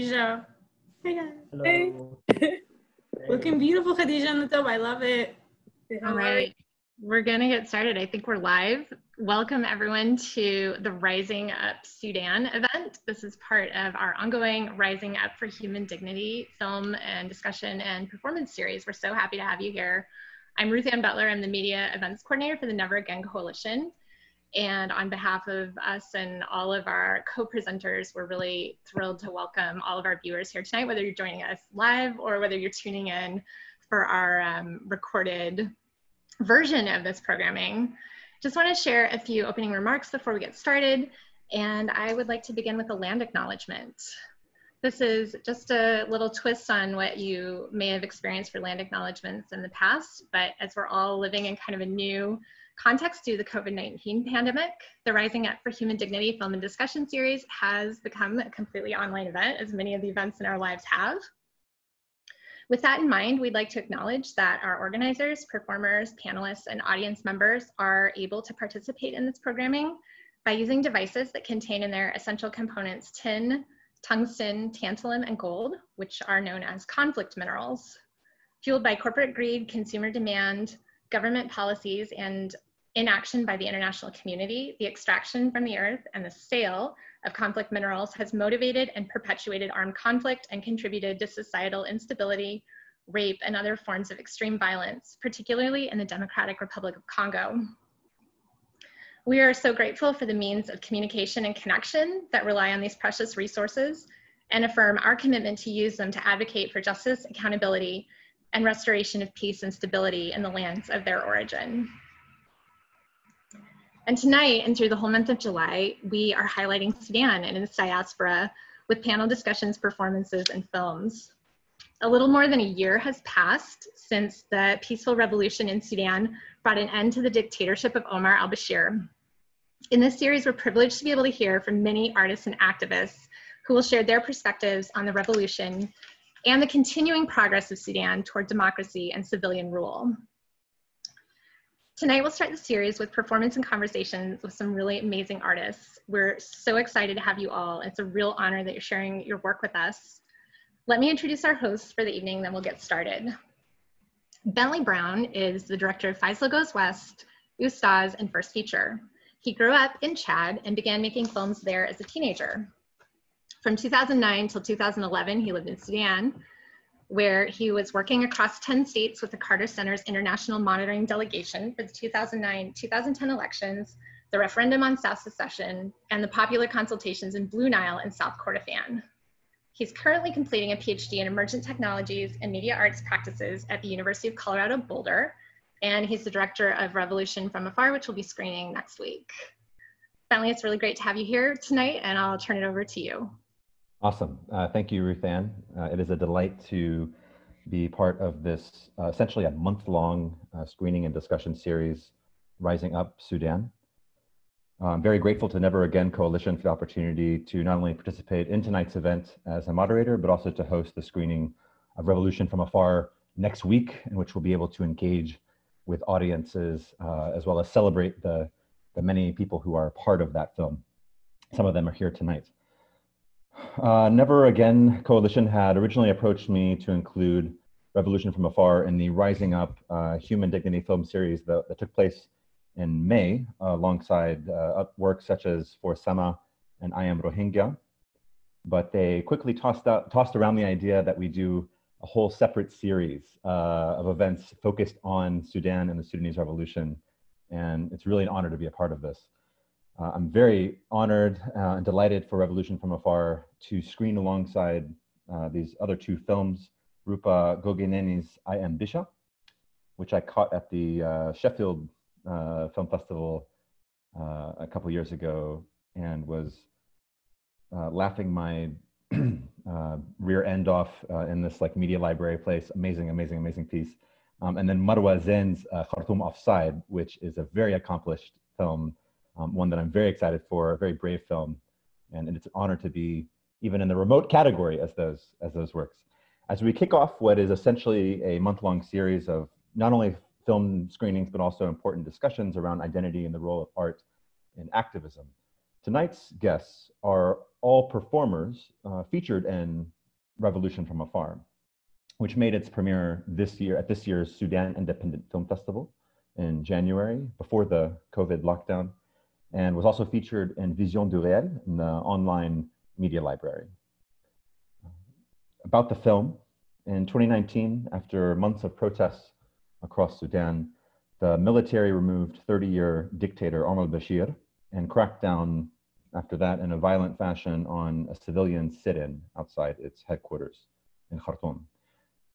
Khadega. Hey guys. Hello. Hey. Looking beautiful, Khadega on the top. I love it. All right. We're going to get started. I think we're live. Welcome everyone to the Rising Up Sudan event. This is part of our ongoing Rising Up for Human Dignity film and discussion and performance series. We're so happy to have you here. I'm Ruth Ann Butler. I'm the media events coordinator for the Never Again Coalition. And on behalf of us and all of our co-presenters, we're really thrilled to welcome all of our viewers here tonight, whether you're joining us live or whether you're tuning in for our um, recorded version of this programming. Just want to share a few opening remarks before we get started. And I would like to begin with a land acknowledgement. This is just a little twist on what you may have experienced for land acknowledgements in the past, but as we're all living in kind of a new context due to the COVID-19 pandemic, the Rising Up for Human Dignity film and discussion series has become a completely online event, as many of the events in our lives have. With that in mind, we'd like to acknowledge that our organizers, performers, panelists, and audience members are able to participate in this programming by using devices that contain in their essential components tin, tungsten, tantalum, and gold, which are known as conflict minerals. Fueled by corporate greed, consumer demand, government policies, and inaction by the international community, the extraction from the earth and the sale of conflict minerals has motivated and perpetuated armed conflict and contributed to societal instability, rape, and other forms of extreme violence, particularly in the Democratic Republic of Congo. We are so grateful for the means of communication and connection that rely on these precious resources and affirm our commitment to use them to advocate for justice, accountability, and restoration of peace and stability in the lands of their origin. And tonight and through the whole month of July, we are highlighting Sudan and its diaspora with panel discussions, performances, and films. A little more than a year has passed since the peaceful revolution in Sudan brought an end to the dictatorship of Omar al Bashir. In this series, we're privileged to be able to hear from many artists and activists who will share their perspectives on the revolution and the continuing progress of Sudan toward democracy and civilian rule. Tonight, we'll start the series with performance and conversations with some really amazing artists. We're so excited to have you all. It's a real honor that you're sharing your work with us. Let me introduce our hosts for the evening, then we'll get started. Bentley Brown is the director of Faisal Goes West, Ustaz, and First Feature. He grew up in Chad and began making films there as a teenager. From 2009 till 2011, he lived in Sudan, where he was working across 10 states with the Carter Center's International Monitoring Delegation for the 2009-2010 elections, the referendum on South Secession, and the popular consultations in Blue Nile and South Kordofan. He's currently completing a PhD in Emergent Technologies and Media Arts Practices at the University of Colorado Boulder, and he's the director of Revolution from Afar, which will be screening next week. Finally, it's really great to have you here tonight, and I'll turn it over to you. Awesome. Uh, thank you, Ruth Ann. Uh, it is a delight to be part of this uh, essentially a month long uh, screening and discussion series, Rising Up Sudan. Uh, I'm very grateful to Never Again Coalition for the opportunity to not only participate in tonight's event as a moderator, but also to host the screening of Revolution from Afar next week, in which we'll be able to engage with audiences uh, as well as celebrate the, the many people who are part of that film. Some of them are here tonight. Uh, Never Again Coalition had originally approached me to include Revolution from Afar in the Rising Up uh, Human Dignity film series that, that took place in May uh, alongside works such as For Sama and I Am Rohingya. But they quickly tossed, out, tossed around the idea that we do a whole separate series uh, of events focused on Sudan and the Sudanese revolution. And it's really an honor to be a part of this. Uh, I'm very honored uh, and delighted for Revolution from Afar to screen alongside uh, these other two films, Rupa Gogineni's I Am Bisha, which I caught at the uh, Sheffield uh, Film Festival uh, a couple years ago and was laughing my rear end off in this like media library place. Amazing, amazing, amazing piece. Um, and then Marwa Zein's Khartoum Offside, which is a very accomplished film um, one that I'm very excited for, a very brave film, and, and it's an honor to be even in the remote category as those as those works. As we kick off what is essentially a month-long series of not only film screenings but also important discussions around identity and the role of art in activism. Tonight's guests are all performers uh, featured in Revolution from Afar, which made its premiere this year at this year's Sudan Independent Film Festival in January before the COVID lockdown, and was also featured in Vision du Réel in the online media library. About the film, in 2019, after months of protests across Sudan, the military removed 30 year dictator Omar al Bashir and cracked down after that in a violent fashion on a civilian sit in outside its headquarters in Khartoum.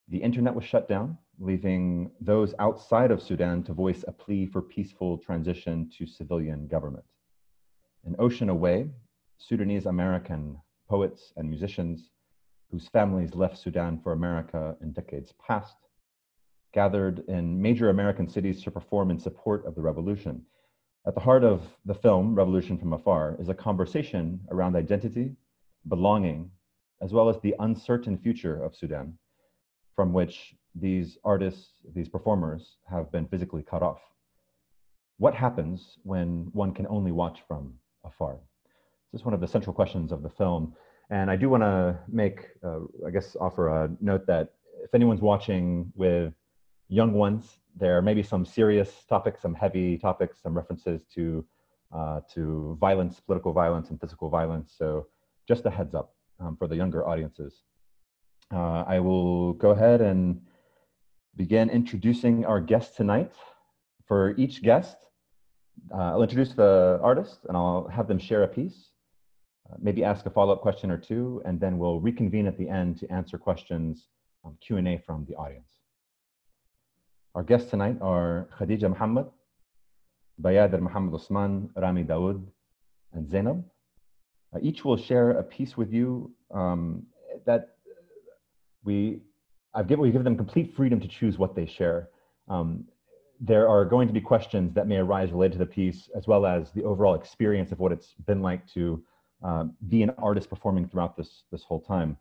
The internet was shut down, leaving those outside of Sudan to voice a plea for peaceful transition to civilian government. An ocean away, Sudanese American poets and musicians whose families left Sudan for America in decades past gathered in major American cities to perform in support of the revolution. At the heart of the film, Revolution from Afar, is a conversation around identity, belonging, as well as the uncertain future of Sudan, from which these artists, these performers, have been physically cut off. What happens when one can only watch from afar? This is one of the central questions of the film. And I do want to make, uh, I guess, offer a note that if anyone's watching with young ones, there may be some serious topics, some heavy topics, some references to uh, to violence, political violence, and physical violence. So just a heads up um, for the younger audiences. Uh, I will go ahead and begin introducing our guest tonight. For each guest, uh, I'll introduce the artist and I'll have them share a piece, uh, maybe ask a follow-up question or two, and then we'll reconvene at the end to answer questions, um, Q&A from the audience. Our guests tonight are Khadega Mohammed, Bayadir Muhammad Osman, Ramey Dawoud, and Zainab. Uh, each will share a piece with you um, that we, I've given, we give them complete freedom to choose what they share. Um, there are going to be questions that may arise related to the piece, as well as the overall experience of what it's been like to uh, be an artist performing throughout this, this whole time.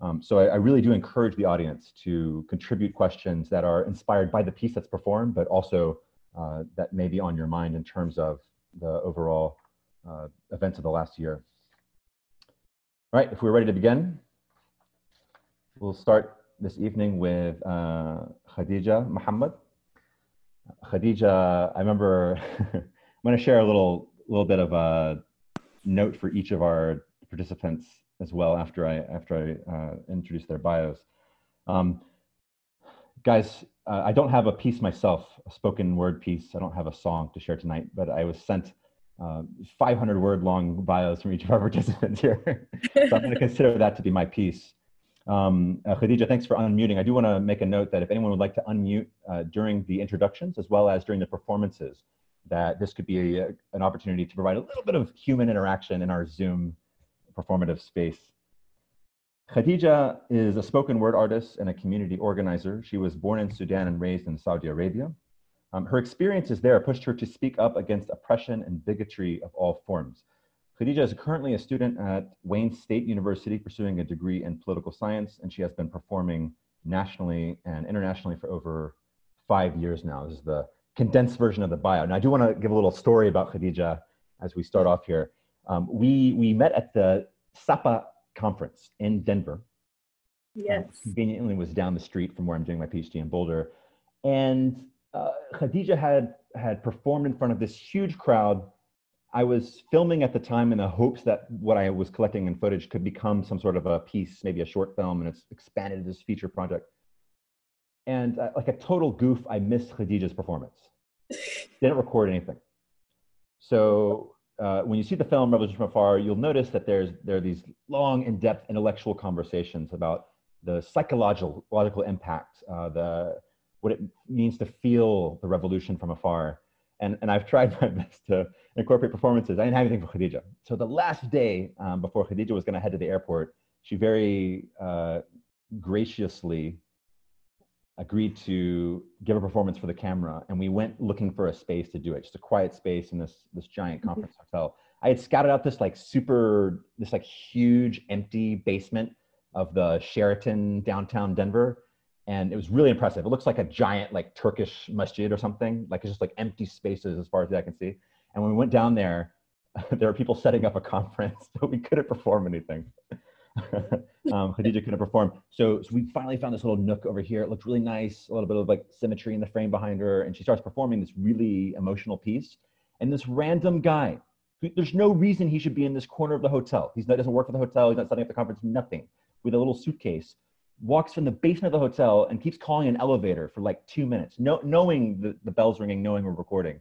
Um, so I, I, really do encourage the audience to contribute questions that are inspired by the piece that's performed, but also uh, that may be on your mind in terms of the overall uh, events of the last year. All right, if we're ready to begin, we'll start this evening with uh, Khadega Mohammed. Khadega, I remember, I'm going to share a little, little bit of a note for each of our participants as well after I after I uh, introduce their bios. Um, guys, uh, I don't have a piece myself, a spoken word piece. I don't have a song to share tonight, but I was sent uh, 500 word long bios from each of our participants here. so I'm going to consider that to be my piece. Um, uh, Khadega, thanks for unmuting. I do want to make a note that if anyone would like to unmute uh, during the introductions as well as during the performances, that this could be a, an opportunity to provide a little bit of human interaction in our Zoom performative space. Khadega is a spoken word artist and a community organizer. She was born in Sudan and raised in Saudi Arabia. Um, her experiences there pushed her to speak up against oppression and bigotry of all forms. Khadega is currently a student at Wayne State University pursuing a degree in political science, and she has been performing nationally and internationally for over five years now. This is the condensed version of the bio. Now, I do want to give a little story about Khadega as we start off here. Um, we, we met at the SAPA conference in Denver. Yes. Um, conveniently was down the street from where I'm doing my PhD in Boulder. And uh, Khadega had, had performed in front of this huge crowd. I was filming at the time in the hopes that what I was collecting in footage could become some sort of a piece, maybe a short film, and it's expanded this feature project. And uh, like a total goof, I missed Khadega's performance. Didn't record anything. So uh, when you see the film Revolution from Afar, you'll notice that there's there are these long, in-depth intellectual conversations about the psychological logical impact, uh, the what it means to feel the revolution from afar. And, and I've tried my best to incorporate performances. I didn't have anything for Khadega. So the last day um, before Khadega was going to head to the airport, she very uh, graciously agreed to give a performance for the camera and we went looking for a space to do it just a quiet space in this this giant mm-hmm. conference hotel i had scouted out this like super this like huge empty basement of the sheraton downtown denver and it was really impressive it looks like a giant like turkish masjid or something like it's just like empty spaces as far as i can see and when we went down there there were people setting up a conference, so we couldn't perform anything. um, Khadega couldn't perform. So, so we finally found this little nook over here. It looked really nice, a little bit of like symmetry in the frame behind her. And she starts performing this really emotional piece. And this random guy, there's no reason he should be in this corner of the hotel. He's not, doesn't work for the hotel. He's not setting up the conference, nothing. With a little suitcase, walks from the basement of the hotel and keeps calling an elevator for like two minutes, no, knowing the, the bell's ringing, knowing we're recording.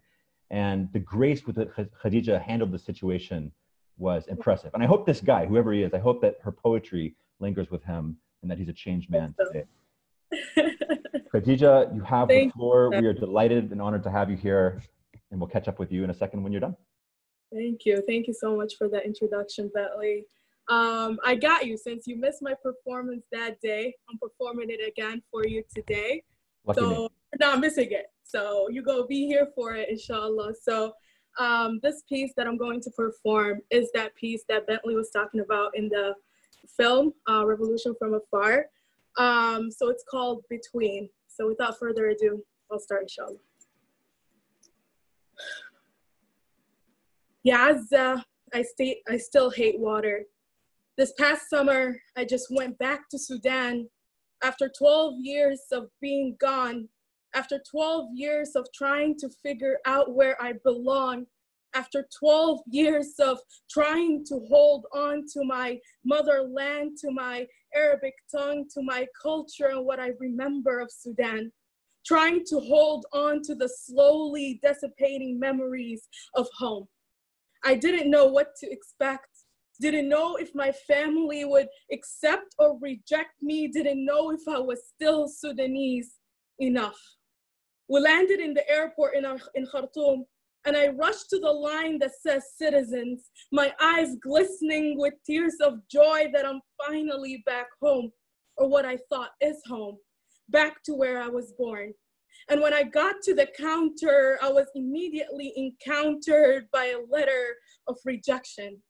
And the grace with which Khadega handled the situation was impressive. And I hope this guy, whoever he is, I hope that her poetry lingers with him and that he's a changed man today. Khadega, you have Thank the floor. You. We are delighted and honored to have you here. And we'll catch up with you in a second when you're done. Thank you. Thank you so much for that introduction, Bentley. Um, I got you. Since you missed my performance that day, I'm performing it again for you today. Lucky so me. not missing it. So you go be here for it, inshallah. So um, this piece that I'm going to perform is that piece that Bentley was talking about in the film, uh, Revolution from Afar. Um, so it's called Between. So without further ado, I'll start inshallah. Yazza, I, stay, I still hate water. This past summer, I just went back to Sudan after 12 years of being gone after 12 years of trying to figure out where I belong, after 12 years of trying to hold on to my motherland, to my Arabic tongue, to my culture, and what I remember of Sudan, trying to hold on to the slowly dissipating memories of home. I didn't know what to expect. Didn't know if my family would accept or reject me. Didn't know if I was still Sudanese enough. We landed in the airport in, our, in Khartoum, and I rushed to the line that says citizens, my eyes glistening with tears of joy that I'm finally back home, or what I thought is home, back to where I was born. And when I got to the counter, I was immediately encountered by a letter of rejection.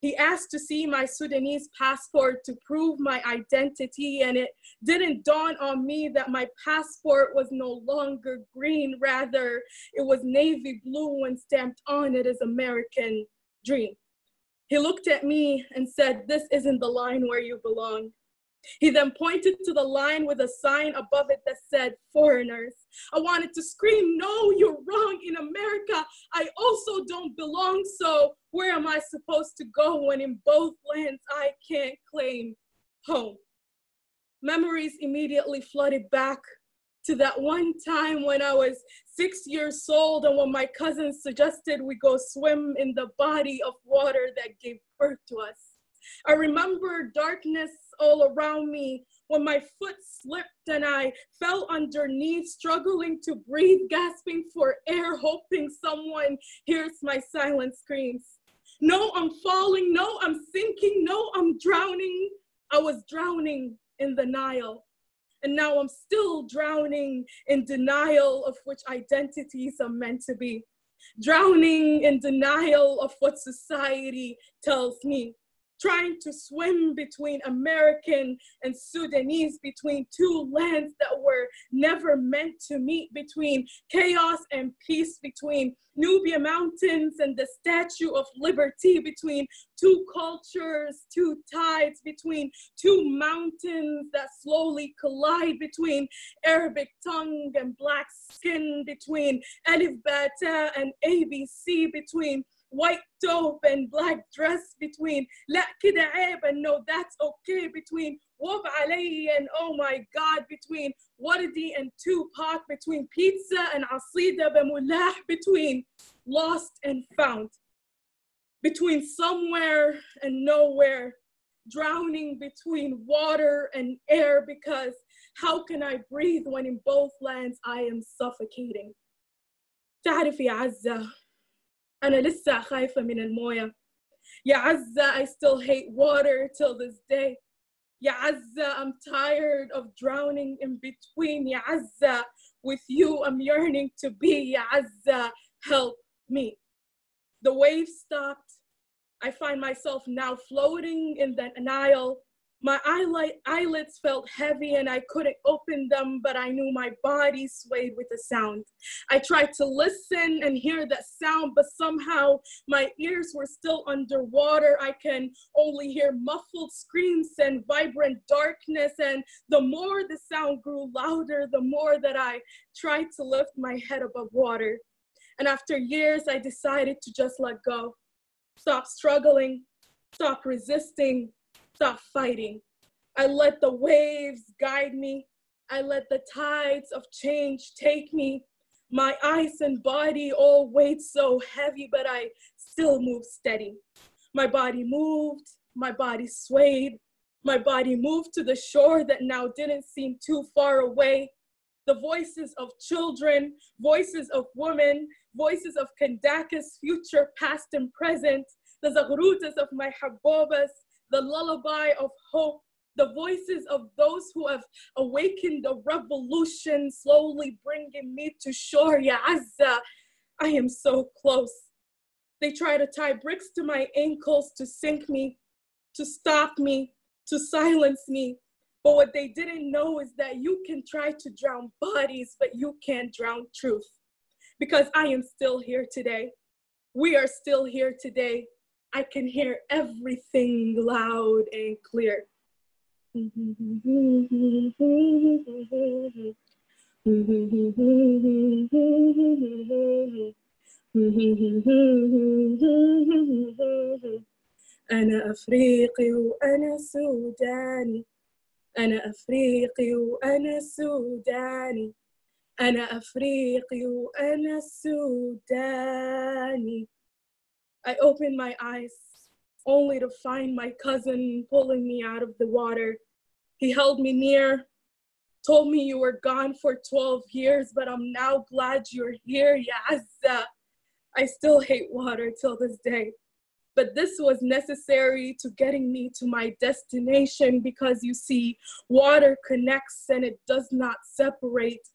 He asked to see my Sudanese passport to prove my identity, and it didn't dawn on me that my passport was no longer green, rather, it was navy blue and stamped on it as American dream. He looked at me and said, This isn't the line where you belong. He then pointed to the line with a sign above it that said foreigners. I wanted to scream, No, you're wrong. In America, I also don't belong. So, where am I supposed to go when in both lands I can't claim home? Memories immediately flooded back to that one time when I was six years old and when my cousins suggested we go swim in the body of water that gave birth to us. I remember darkness all around me when my foot slipped and I fell underneath, struggling to breathe, gasping for air, hoping someone hears my silent screams. No, I'm falling. No, I'm sinking. No, I'm drowning. I was drowning in the Nile. And now I'm still drowning in denial of which identities are meant to be. Drowning in denial of what society tells me trying to swim between American and Sudanese, between two lands that were never meant to meet, between chaos and peace, between Nubia Mountains and the Statue of Liberty, between two cultures, two tides, between two mountains that slowly collide, between Arabic tongue and black skin, between Alif Bata and ABC, between white dope and black dress between لا كده عيب and no that's okay between وب علي and oh my god between وردي and Tupac between pizza and عصيدة بملاح between lost and found between somewhere and nowhere drowning between water and air because how can I breathe when in both lands I am suffocating تعرف يا عزة أنا لسه خايفة من الموية يا عزة I still hate water till this day يا عزة I'm tired of drowning in between يا عزة with you I'm yearning to be يا عزة help me the waves stopped I find myself now floating in the Nile My eyelight, eyelids felt heavy and I couldn't open them, but I knew my body swayed with the sound. I tried to listen and hear that sound, but somehow my ears were still underwater. I can only hear muffled screams and vibrant darkness. And the more the sound grew louder, the more that I tried to lift my head above water. And after years, I decided to just let go, stop struggling, stop resisting stop fighting. I let the waves guide me. I let the tides of change take me. My eyes and body all weighed so heavy, but I still moved steady. My body moved, my body swayed, my body moved to the shore that now didn't seem too far away. The voices of children, voices of women, voices of Kandaka's future, past and present, the zaghrutas of my habobas, the lullaby of hope, the voices of those who have awakened the revolution, slowly bringing me to shore. Ya Azza, I am so close. They try to tie bricks to my ankles to sink me, to stop me, to silence me. But what they didn't know is that you can try to drown bodies, but you can't drown truth. Because I am still here today. We are still here today I can hear everything loud and clear. أنا أفريقي وأنا سوداني أنا أفريقي وأنا سوداني أنا أفريقي وأنا سوداني I opened my eyes only to find my cousin pulling me out of the water. He held me near, told me you were gone for 12 years, but I'm now glad you're here, Yazza. I still hate water till this day. But this was necessary to getting me to my destination because you see, water connects and it does not separate.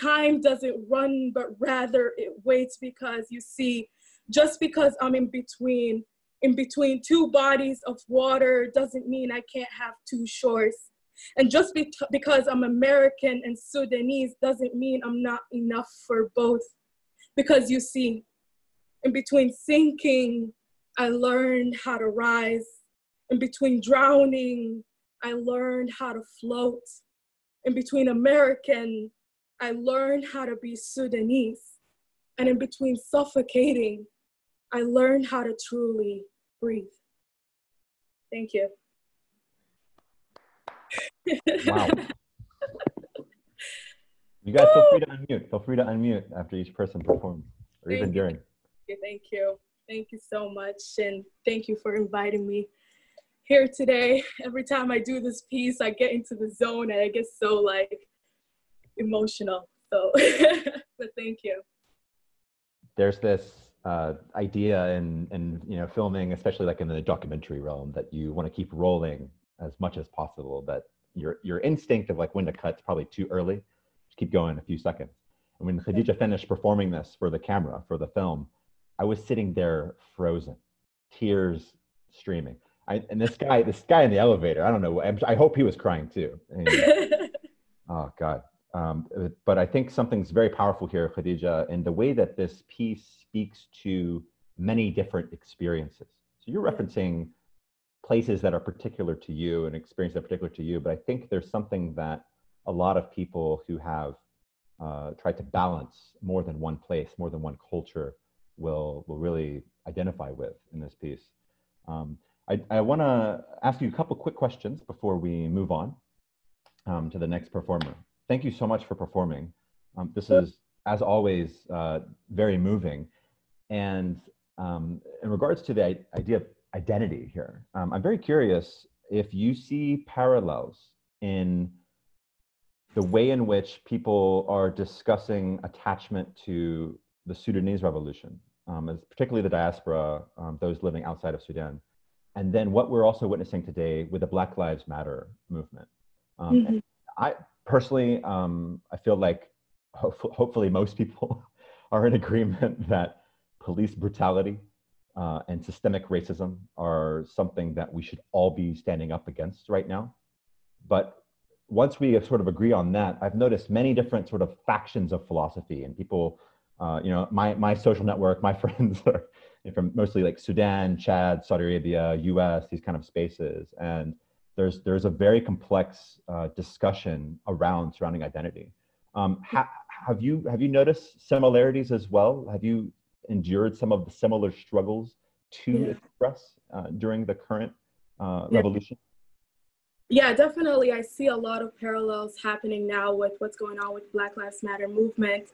Time doesn't run, but rather it waits because you see, just because I'm in between in between two bodies of water doesn't mean I can't have two shores. And just be- because I'm American and Sudanese doesn't mean I'm not enough for both. Because you see, in between sinking, I learned how to rise. In between drowning, I learned how to float. In between American, I learned how to be Sudanese. And in between suffocating, I learned how to truly breathe. Thank you. wow. You guys feel free to unmute. Feel free to unmute after each person performs, or Thank even you. during. Thank you. Thank you so much. And thank you for inviting me here today. Every time I do this piece, I get into the zone and I get so like emotional. So, but thank you. There's this uh, idea in, in you know filming, especially like in the documentary realm, that you want to keep rolling as much as possible. That your your instinct of like when to cut is probably too early. Just keep going a few seconds. And when Khadega finished performing this for the camera for the film, I was sitting there frozen, tears streaming. I, and this guy, this guy in the elevator, I don't know. I hope he was crying too. And- Oh God. Um, but I think something's very powerful here, Khadega, in the way that this piece speaks to many different experiences. So you're referencing places that are particular to you and experiences that are particular to you, but I think there's something that a lot of people who have uh, tried to balance more than one place, more than one culture, will will really identify with in this piece. Um, I, I want to ask you a couple quick questions before we move on um, to the next performer. Thank you so much for performing. Um, this is, as always, uh, very moving. And um, in regards to the idea of identity here, um, I'm very curious if you see parallels in the way in which people are discussing attachment to the Sudanese revolution, um, as particularly the diaspora, um, those living outside of Sudan, and then what we're also witnessing today with the Black Lives Matter movement. Um, Mhm. I personally, um, I feel like ho- hopefully most people are in agreement that police brutality uh, and systemic racism are something that we should all be standing up against right now. But once we sort of agree on that, I've noticed many different sort of factions of philosophy and people, uh, you know, my, my social network, my friends are from mostly like Sudan, Chad, Saudi Arabia, US, these kind of spaces. And there's, there's a very complex uh, discussion around surrounding identity. Um, ha have, you, have you noticed similarities as well? Have you endured some of the similar struggles to yeah. express uh, during the current uh, yeah. revolution? Yeah, definitely. I see a lot of parallels happening now with what's going on with Black Lives Matter movement.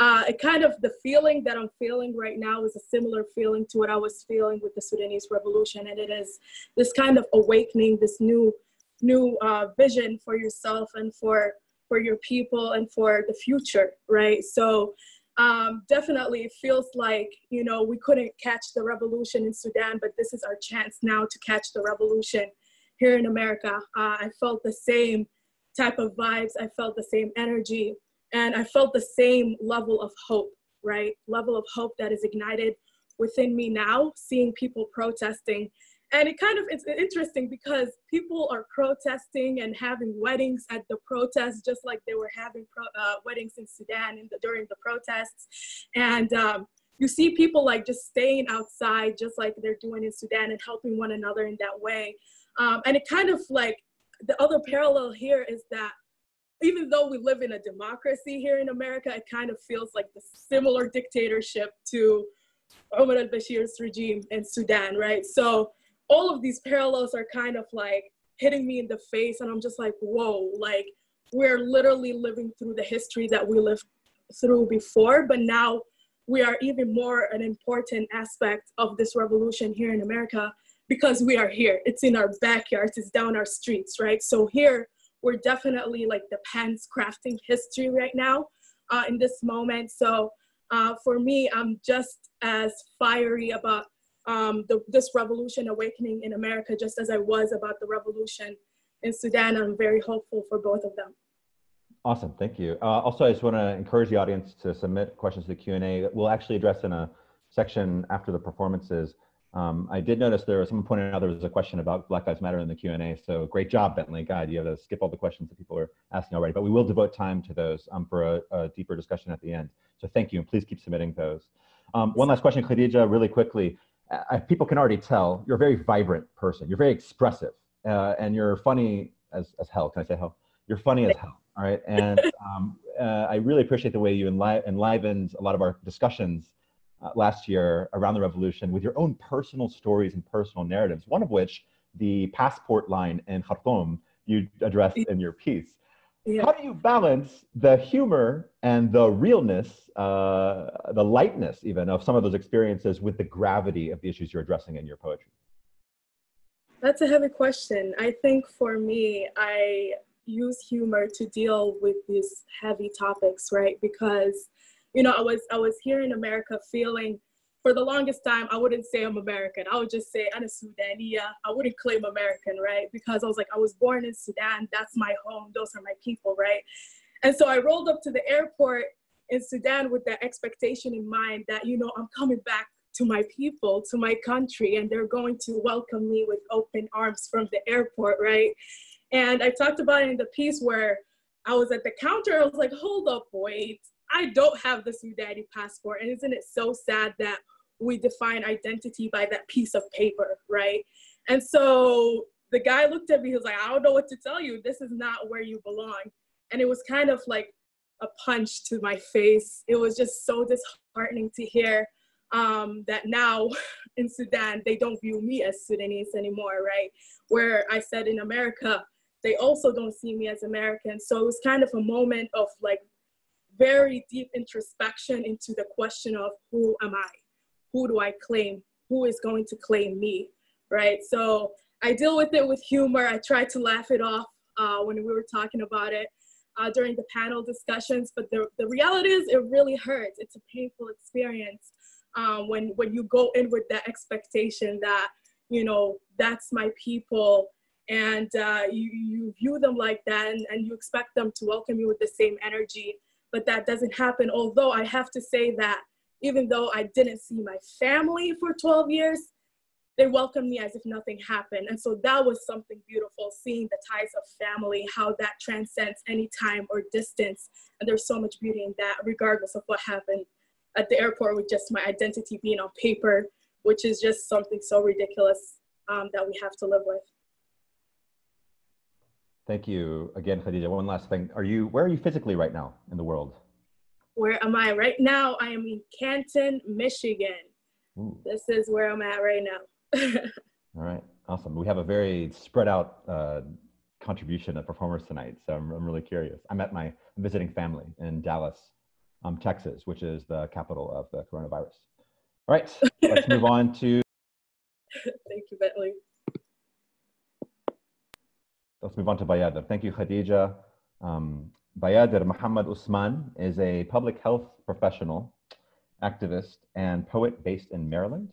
Uh, it kind of the feeling that I'm feeling right now is a similar feeling to what I was feeling with the Sudanese revolution, and it is this kind of awakening, this new, new uh, vision for yourself and for for your people and for the future, right? So um, definitely it feels like you know we couldn't catch the revolution in Sudan, but this is our chance now to catch the revolution here in America. Uh, I felt the same type of vibes. I felt the same energy, and I felt the same level of hope. Right, level of hope that is ignited within me now, seeing people protesting and it kind of it's interesting because people are protesting and having weddings at the protests just like they were having pro, uh, weddings in sudan in the, during the protests and um, you see people like just staying outside just like they're doing in sudan and helping one another in that way um, and it kind of like the other parallel here is that even though we live in a democracy here in america it kind of feels like the similar dictatorship to Omar al-Bashir's regime in Sudan, right? So all of these parallels are kind of like hitting me in the face and i'm just like whoa like we're literally living through the history that we lived through before but now we are even more an important aspect of this revolution here in america because we are here it's in our backyards it's down our streets right so here we're definitely like the pens crafting history right now uh, in this moment so uh, for me i'm just as fiery about um, the, this revolution awakening in America, just as I was about the revolution in Sudan. I'm very hopeful for both of them. Awesome, thank you. Uh, also, I just want to encourage the audience to submit questions to the Q&A. We'll actually address in a section after the performances. Um, I did notice there was someone pointed out there was a question about Black Lives Matter in the Q&A. So great job, Bentley. God, you have to skip all the questions that people are asking already, but we will devote time to those um, for a, a, deeper discussion at the end. So thank you, and please keep submitting those. Um, one last question, Khadega, really quickly uh, people can already tell you're a very vibrant person. You're very expressive, uh, and you're funny as, as hell. Can I say hell? You're funny as hell. All right, and um, uh, I really appreciate the way you enli- enlivened a lot of our discussions uh, last year around the revolution with your own personal stories and personal narratives. One of which, the passport line in Khartoum, you addressed in your piece. Yeah. How do you balance the humor and the realness, uh, the lightness even of some of those experiences with the gravity of the issues you're addressing in your poetry? That's a heavy question. I think for me, I use humor to deal with these heavy topics, right? Because, you know, I was I was here in America feeling for the longest time, I wouldn't say I'm American. I would just say I'm a Sudania. I wouldn't claim American, right? Because I was like, I was born in Sudan. That's my home. Those are my people, right? And so I rolled up to the airport in Sudan with that expectation in mind that, you know, I'm coming back to my people, to my country, and they're going to welcome me with open arms from the airport, right? And I talked about it in the piece where I was at the counter. I was like, hold up, wait. I don't have the Sudani passport. And isn't it so sad that we define identity by that piece of paper, right? And so the guy looked at me, he was like, I don't know what to tell you. This is not where you belong. And it was kind of like a punch to my face. It was just so disheartening to hear um, that now in Sudan, they don't view me as Sudanese anymore, right? Where I said in America, they also don't see me as American. So it was kind of a moment of like very deep introspection into the question of who am I? Who do I claim? Who is going to claim me? Right? So I deal with it with humor. I try to laugh it off uh, when we were talking about it uh, during the panel discussions. But the, the reality is, it really hurts. It's a painful experience um, when, when you go in with that expectation that, you know, that's my people and uh, you, you view them like that and, and you expect them to welcome you with the same energy but that doesn't happen. Although I have to say that Even though I didn't see my family for 12 years, they welcomed me as if nothing happened. And so that was something beautiful, seeing the ties of family, how that transcends any time or distance. And there's so much beauty in that, regardless of what happened at the airport with just my identity being on paper, which is just something so ridiculous um, that we have to live with. Thank you again, Khadega. One last thing. Are you, where are you physically right now in the world? Where am I? Right now, I am in Canton, Michigan. Ooh. This is where I'm at right now. All right, awesome. We have a very spread out uh, contribution of performers tonight, so I'm, I'm really curious. I'm at my I'm visiting family in Dallas, um, Texas, which is the capital of the coronavirus. All right, let's move on to. Thank you, Bentley. Let's move on to Bayadir. Thank you, Khadega. Um, Bayadir Muhammad Usman is a public health professional, activist, and poet based in Maryland.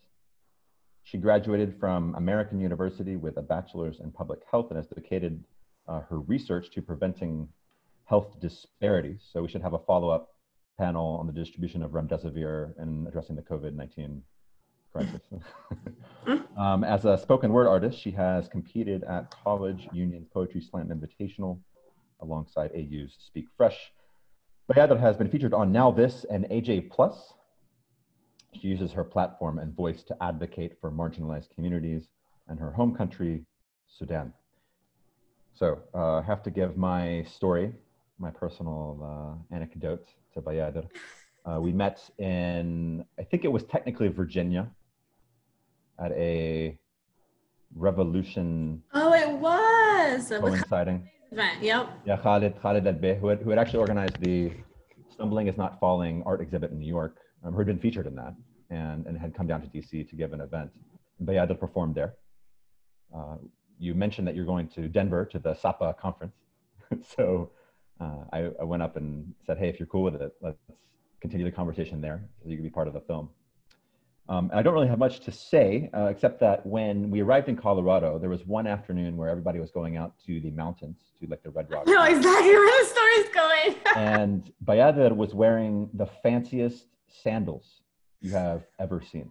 She graduated from American University with a bachelor's in public health and has dedicated uh, her research to preventing health disparities. So we should have a follow-up panel on the distribution of remdesivir and addressing the COVID-19 crisis. um, as a spoken word artist, she has competed at College Union Poetry Slam Invitational alongside AU's Speak Fresh. Bayadir has been featured on Now This and AJ Plus. She uses her platform and voice to advocate for marginalized communities and her home country, Sudan. So uh, I have to give my story, my personal uh, anecdote to Bayadir. Uh, we met in, I think it was technically Virginia, at a revolution. Oh, it was coinciding event. Yep. Yeah, Khalid Khalid Al who had, who had actually organized the Stumbling is Not Falling art exhibit in New York, um, who had been featured in that, and and had come down to DC to give an event. Bayadir performed there. Uh, you mentioned that you're going to Denver to the SAPA conference, so uh, I, I went up and said, hey, if you're cool with it, let's continue the conversation there, so you can be part of the film. Um, I don't really have much to say, uh, except that when we arrived in Colorado, there was one afternoon where everybody was going out to the mountains, to like the Red Rock. Know exactly where the story's going. and Bayadir was wearing the fanciest sandals you have ever seen.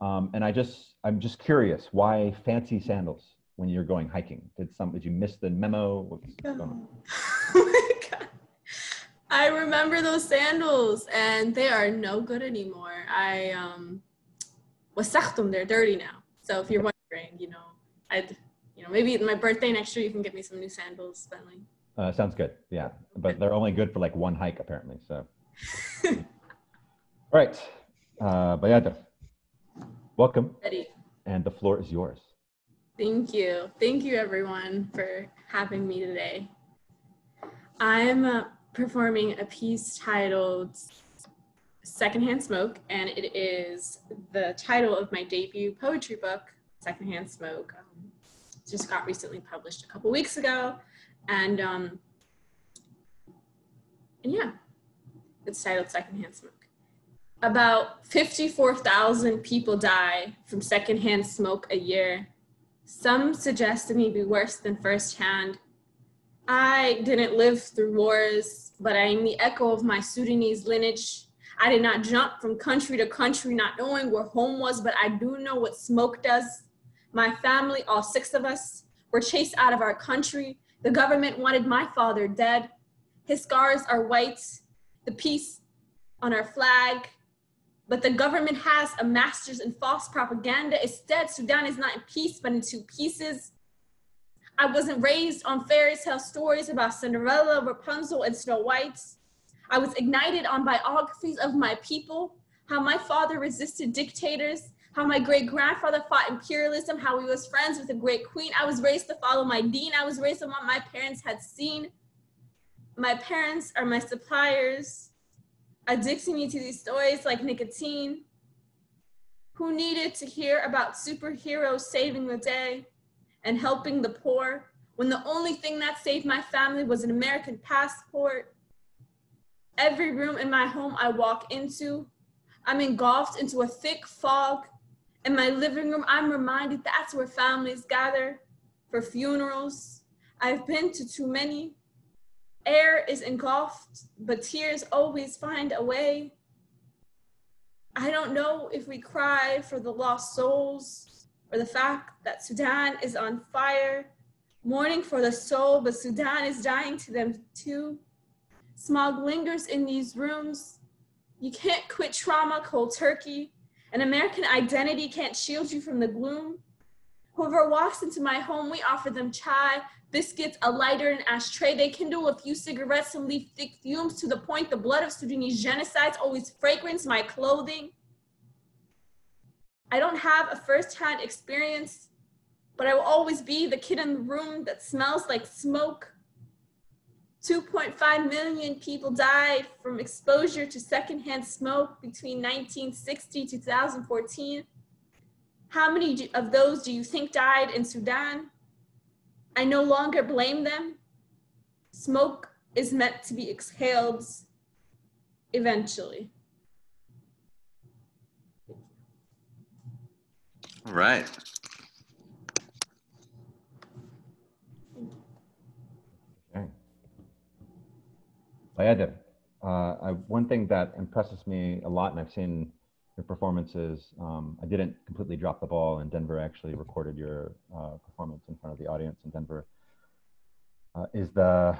Um, and I just, I'm just curious, why fancy sandals when you're going hiking? Did some, did you miss the memo? What's going on? I remember those sandals and they are no good anymore. I um them, they're dirty now. So if you're wondering, you know, I'd you know, maybe my birthday next year you can get me some new sandals, Bentley. Uh, sounds good. Yeah. But they're only good for like one hike apparently. So all right. Uh. Welcome. Ready. And the floor is yours. Thank you. Thank you everyone for having me today. I'm uh, performing a piece titled Secondhand Smoke, and it is the title of my debut poetry book, Secondhand Smoke. Um, just got recently published a couple weeks ago, and um, and yeah, it's titled Secondhand Smoke. About 54,000 people die from secondhand smoke a year. Some suggest it may be worse than firsthand. I didn't live through wars, but I am the echo of my Sudanese lineage. I did not jump from country to country, not knowing where home was, but I do know what smoke does. My family, all six of us, were chased out of our country. The government wanted my father dead. His scars are white, the peace on our flag. But the government has a master's in false propaganda. Instead, Sudan is not in peace, but in two pieces. I wasn't raised on fairy tale stories about Cinderella, Rapunzel, and Snow White. I was ignited on biographies of my people, how my father resisted dictators, how my great grandfather fought imperialism, how he was friends with a great queen. I was raised to follow my dean. I was raised on what my parents had seen. My parents are my suppliers, addicting me to these stories like nicotine. Who needed to hear about superheroes saving the day? And helping the poor when the only thing that saved my family was an American passport. Every room in my home I walk into, I'm engulfed into a thick fog. In my living room, I'm reminded that's where families gather for funerals. I've been to too many. Air is engulfed, but tears always find a way. I don't know if we cry for the lost souls or the fact that Sudan is on fire, mourning for the soul, but Sudan is dying to them too. Smog lingers in these rooms. You can't quit trauma cold turkey. An American identity can't shield you from the gloom. Whoever walks into my home, we offer them chai, biscuits, a lighter, an ashtray. They kindle a few cigarettes and leave thick fumes to the point the blood of Sudanese genocides always fragrance my clothing. I don't have a first-hand experience, but I will always be the kid in the room that smells like smoke. 2.5 million people died from exposure to secondhand smoke between 1960 to 2014. How many of those do you think died in Sudan? I no longer blame them. Smoke is meant to be exhaled eventually. All right. Okay. Bayadir, uh, I, one thing that impresses me a lot, and I've seen your performances, um, I didn't completely drop the ball, and Denver actually recorded your uh, performance in front of the audience in Denver, uh, is the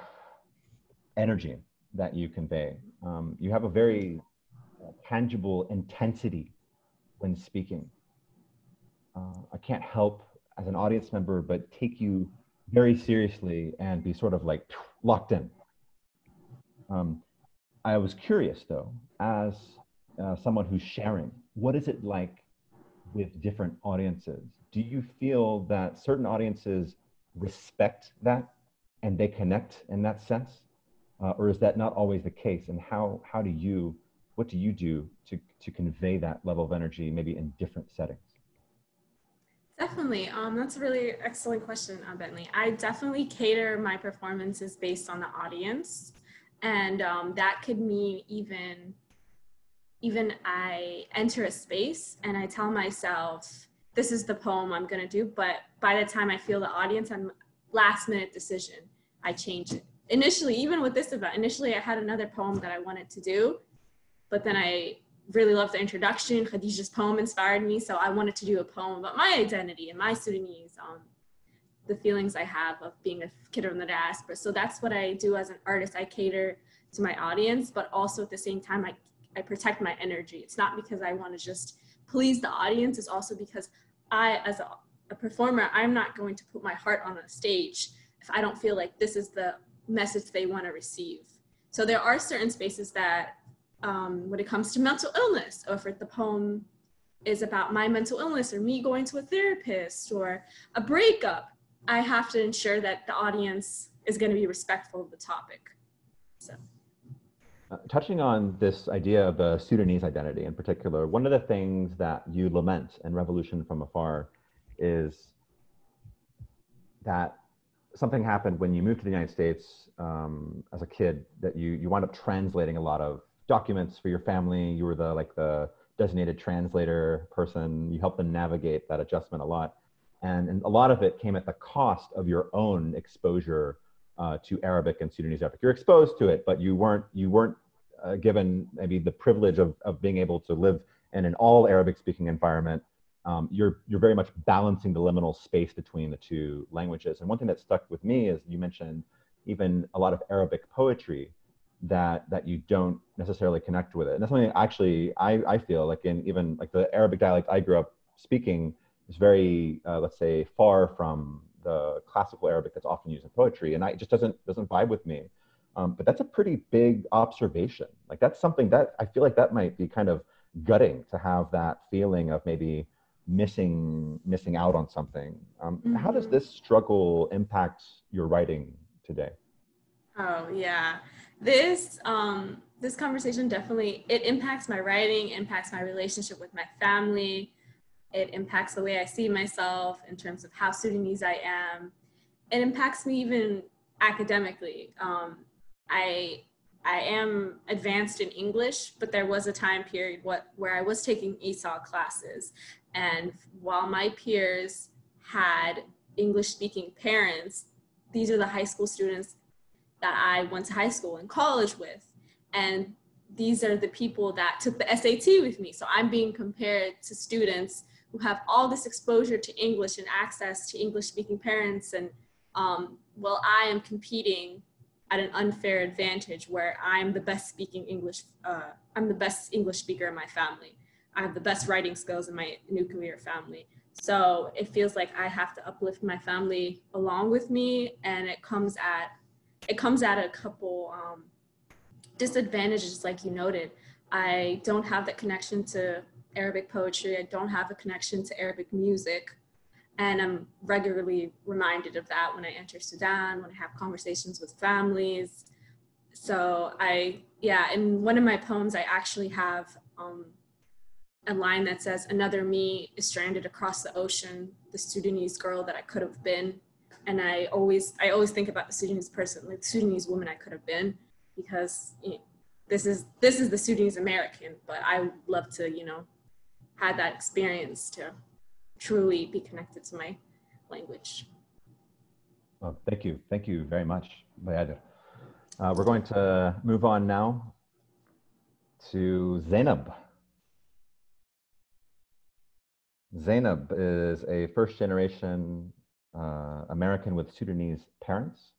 energy that you convey. Um, you have a very tangible intensity when speaking. Uh, I can't help as an audience member but take you very seriously and be sort of like locked in. Um, I was curious though, as uh, someone who's sharing, what is it like with different audiences? Do you feel that certain audiences respect that and they connect in that sense? Uh, or is that not always the case? And how, how do you, what do you do to, to convey that level of energy maybe in different settings? Definitely. Um, that's a really excellent question, uh, Bentley. I definitely cater my performances based on the audience. And um, that could mean even, even I enter a space and I tell myself, this is the poem I'm going to do. But by the time I feel the audience, I'm last minute decision. I change it. Initially, even with this event, initially I had another poem that I wanted to do, but then I really loved the introduction. Khadega's poem inspired me, so I wanted to do a poem about my identity and my Sudanese, um, the feelings I have of being a kid from the diaspora. So that's what I do as an artist. I cater to my audience, but also at the same time, I, I protect my energy. It's not because I want to just please the audience, it's also because I, as a, a performer, I'm not going to put my heart on a stage if I don't feel like this is the message they want to receive. So there are certain spaces that um, when it comes to mental illness, or if the poem is about my mental illness or me going to a therapist or a breakup, I have to ensure that the audience is going to be respectful of the topic. So. Uh, touching on this idea of a Sudanese identity in particular, one of the things that you lament in Revolution from Afar is that something happened when you moved to the United States um, as a kid that you, you wound up translating a lot of documents for your family. You were the like the designated translator person. You helped them navigate that adjustment a lot, and, and a lot of it came at the cost of your own exposure uh, to Arabic and Sudanese Arabic. You're exposed to it, but you weren't you weren't uh, given maybe the privilege of of being able to live in an all Arabic speaking environment. Um, you're you're very much balancing the liminal space between the two languages. And one thing that stuck with me is you mentioned even a lot of Arabic poetry that that you don't necessarily connect with it. And that's something actually I, I feel like in even like the Arabic dialect I grew up speaking is very uh, let's say far from the classical Arabic that's often used in poetry, and I, it just doesn't doesn't vibe with me. Um, but that's a pretty big observation. Like that's something that I feel like that might be kind of gutting to have that feeling of maybe missing missing out on something. Um, mm-hmm. How does mm-hmm. this struggle impact your writing today? Oh yeah, this um, this conversation definitely it impacts my writing, impacts my relationship with my family. It impacts the way I see myself in terms of how Sudanese I am. It impacts me even academically. Um, I I am advanced in English, but there was a time period what, where I was taking ESOL classes. And while my peers had English speaking parents, these are the high school students that I went to high school and college with. And these are the people that took the SAT with me. So I'm being compared to students who have all this exposure to English and access to English speaking parents. And um, well, I am competing at an unfair advantage where I'm the best speaking English, uh, I'm the best English speaker in my family. I have the best writing skills in my nuclear family. So it feels like I have to uplift my family along with me, and it comes at it comes at a couple um, disadvantages, like you noted. I don't have that connection to Arabic poetry. I don't have a connection to Arabic music. And I'm regularly reminded of that when I enter Sudan, when I have conversations with families. So I, yeah, in one of my poems, I actually have um, a line that says, Another me is stranded across the ocean, the Sudanese girl that I could have been. And I always, I always think about the Sudanese person, like the Sudanese woman I could have been, because you know, this is this is the Sudanese American. But I would love to, you know, had that experience to truly be connected to my language. Well, thank you. Thank you very much, Bayadir. Uh, we're going to move on now to Zainab. Zainab is a first generation uh, American with Sudanese parents.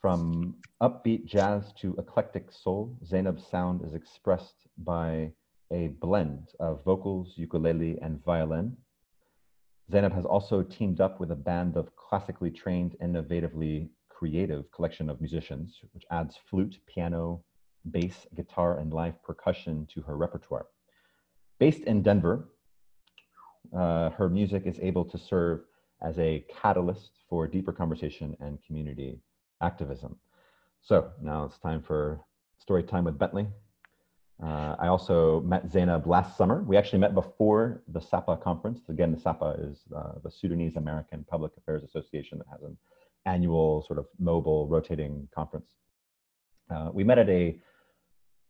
From upbeat jazz to eclectic soul, Zainab's sound is expressed by a blend of vocals, ukulele, and violin. Zainab has also teamed up with a band of classically trained, innovatively creative collection of musicians, which adds flute, piano, bass, guitar, and live percussion to her repertoire. Based in Denver, uh, her music is able to serve as a catalyst for deeper conversation and community activism. So now it's time for story time with Bentley. Uh, I also met Zainab last summer. We actually met before the SAPA conference. Again, the SAPA is uh, the Sudanese American Public Affairs Association that has an annual sort of mobile rotating conference. Uh, we met at a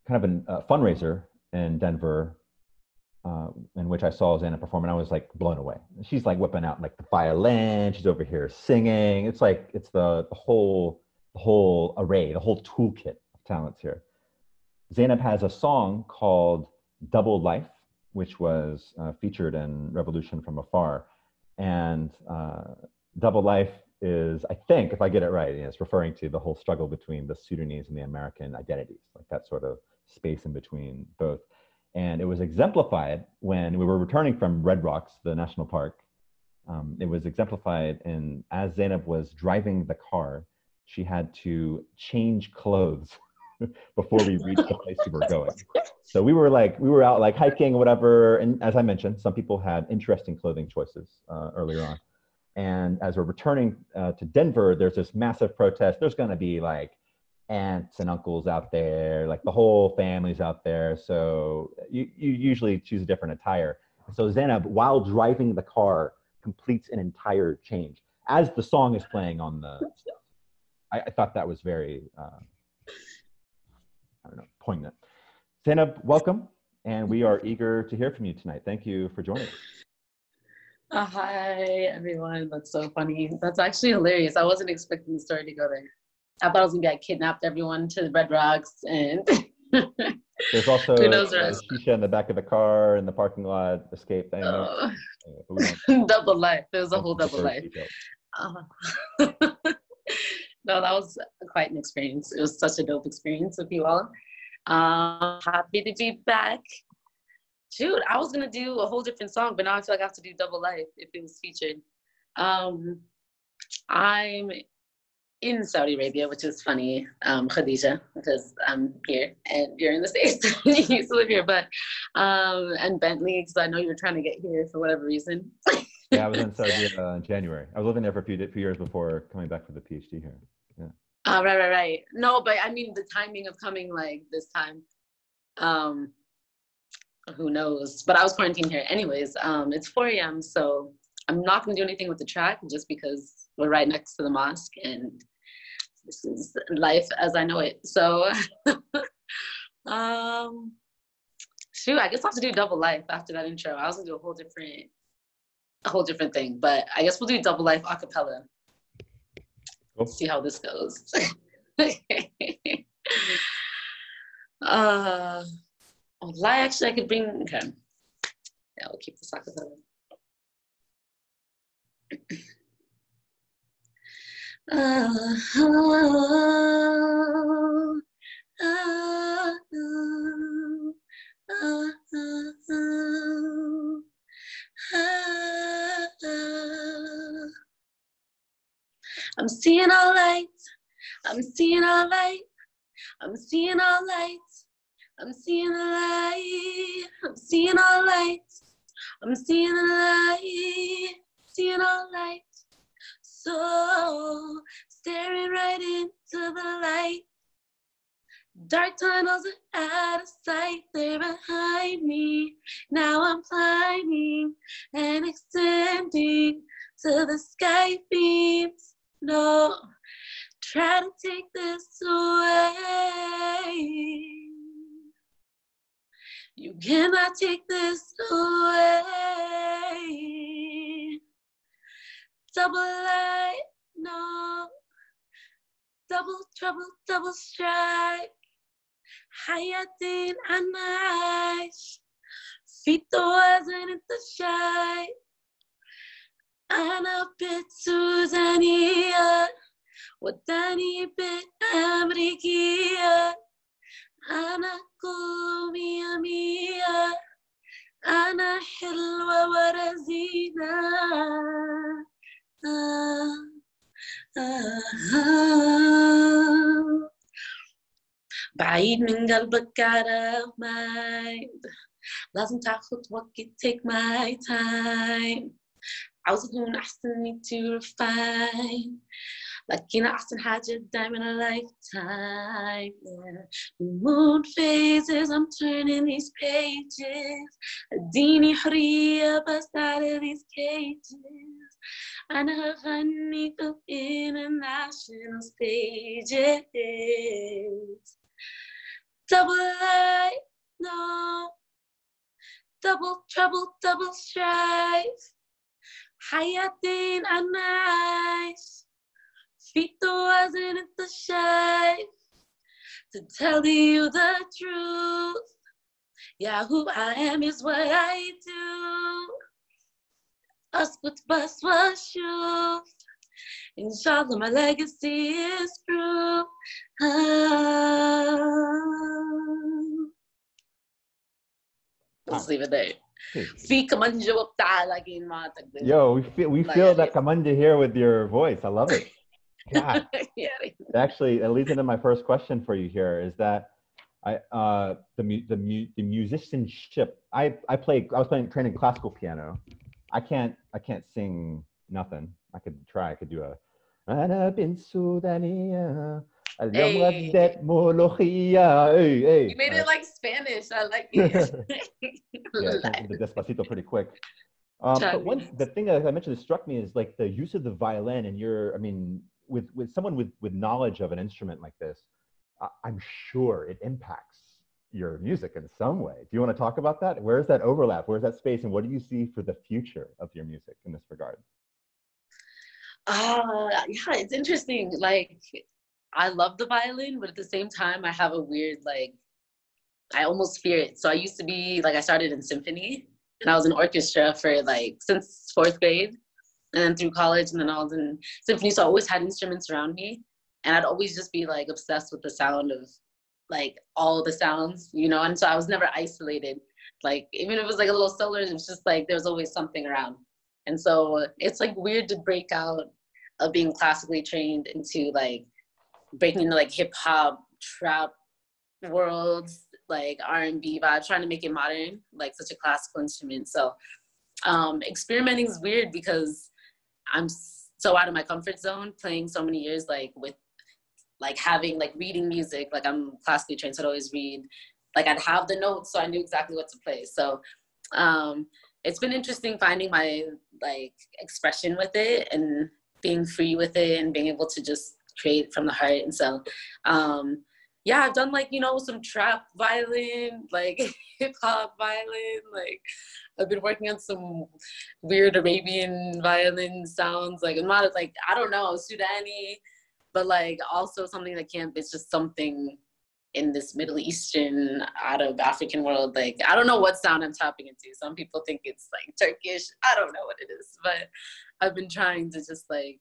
kind of a fundraiser in Denver uh, in which I saw Zainab perform, and I was like blown away. She's like whipping out like the violin. She's over here singing. It's like it's the, the whole the whole array, the whole toolkit of talents here. Zainab has a song called Double Life, which was uh, featured in Revolution from Afar. And uh, Double Life is, I think, if I get it right, it's referring to the whole struggle between the Sudanese and the American identities, like that sort of space in between both. And it was exemplified when we were returning from Red Rocks, the national park. Um, it was exemplified in as Zainab was driving the car, she had to change clothes before we reached the place we were going. So we were like, we were out like hiking or whatever. And as I mentioned, some people had interesting clothing choices uh, earlier on. And as we're returning uh, to Denver, there's this massive protest. There's going to be like aunts and uncles out there, like the whole family's out there. So you, you usually choose a different attire. So Zainab, while driving the car, completes an entire change as the song is playing on the. I, I thought that was very uh, I don't know, poignant. Zainab, welcome. And we are eager to hear from you tonight. Thank you for joining us. Uh, hi, everyone. That's so funny. That's actually hilarious. I wasn't expecting the story to go there. I thought I was going to get kidnapped everyone to the Red Rocks and. There's also Who knows uh, Shisha in the back of the car in the parking lot, escape thing. Uh, double life. There was a whole double life. Uh, no, that was quite an experience. It was such a dope experience with you all. Um, happy to be back. Dude, I was gonna do a whole different song, but now I feel like I have to do Double Life if it was featured. Um, I'm in Saudi Arabia, which is funny, um, Khadega, because I'm here and you're in the States. you used to live here, but, um, and Bentley, because I know you were trying to get here for whatever reason. yeah, I was in Saudi uh, in January. I was living there for a few, few years before coming back for the PhD here. Yeah. Uh, right, right, right. No, but I mean the timing of coming like this time. Um, who knows? But I was quarantined here anyways. Um, it's 4 a.m. So I'm not gonna do anything with the track just because we're right next to the mosque and this is life as I know it. So um shoot, I guess I'll have to do double life after that intro. I was gonna do a whole different a whole different thing, but I guess we'll do double life acapella. Cool. See how this goes. Uh, oh, lie actually I could bring. Okay, yeah, we'll keep the soccer. Uh, oh, oh, oh. I'm seeing all lights. I'm seeing all light. I'm seeing all lights. I'm seeing the light. I'm seeing all lights. I'm seeing the light. Seeing all light. So staring right into the light. Dark tunnels are out of sight, they're behind me. Now I'm climbing and extending to the sky beams. No, try to take this away. You cannot take this away Double light, no. Double trouble, double strike. حياتين أنا عايش في توازن التشاي أنا بيت سوزانية والتاني بيت أمريكية أنا كل مية مية أنا حلوة ورزينة آه آه آه. بعيد من قلبك out of mind لازم تاخد وقت take my time عاوز أكون أحسن need to refine لكن أحسن حاجة دايما a lifetime yeah. The moon phases I'm turning these pages اديني حرية بس out of these cages أنا هغني في international stages double light, no. Double trouble, double strife. حياتين أنا عايش في توازن التشايف To tell you the truth Yeah, who I am is what I do أسكت بس وأشوف إن شاء الله my legacy is proof Let's leave it there. في كمان جواب تعال لكن ما تقدر. Yo, we feel we Like, feel yeah, that kamanja here with your voice. I love it. God. yeah. Actually, it leads into my first question for you here is that I uh the mu- the mu- the musicianship. I I play I was playing training classical piano. I can't I can't sing nothing. I could try. I could do a أنا بنت سودانية اليوم Hey. ردت ملوخية. Hey, hey. You made it Uh, like Spanish. I like it. yeah, I can't do the Despacito pretty quick. Um, but one, the thing that I mentioned that struck me is like the use of the violin, and you're, I mean, with with someone with with knowledge of an instrument like this, I, I'm sure it impacts your music in some way. Do you want to talk about that? Where is that overlap? Where's that space, and what do you see for the future of your music in this regard? Ah, yeah, it's interesting. Like, I love the violin, but at the same time, I have a weird like. I almost fear it. So I used to be like I started in symphony, and I was in orchestra for like since fourth grade, and then through college, and then I was in symphony. So I always had instruments around me, and I'd always just be like obsessed with the sound of like all the sounds, you know. And so I was never isolated. Like even if it was like a little solo, it was just like there was always something around. And so it's like weird to break out of being classically trained into like breaking into like hip hop, trap worlds, like R and B vibe, trying to make it modern, like such a classical instrument. So um, experimenting is weird because I'm so out of my comfort zone, playing so many years like with like having like reading music. Like I'm classically trained, so I'd always read. Like I'd have the notes, so I knew exactly what to play. So um, it's been interesting finding my like expression with it and being free with it and being able to just create from the heart. And so, um, yeah, I've done like, you know, some trap violin, like hip hop violin. Like I've been working on some weird Arabian violin sounds. Like I'm not like, I don't know, Sudani, but like also something that can't, it's just something in this Middle Eastern, out of African world. Like, I don't know what sound I'm tapping into. Some people think it's like Turkish. I don't know what it is, but I've been trying to just like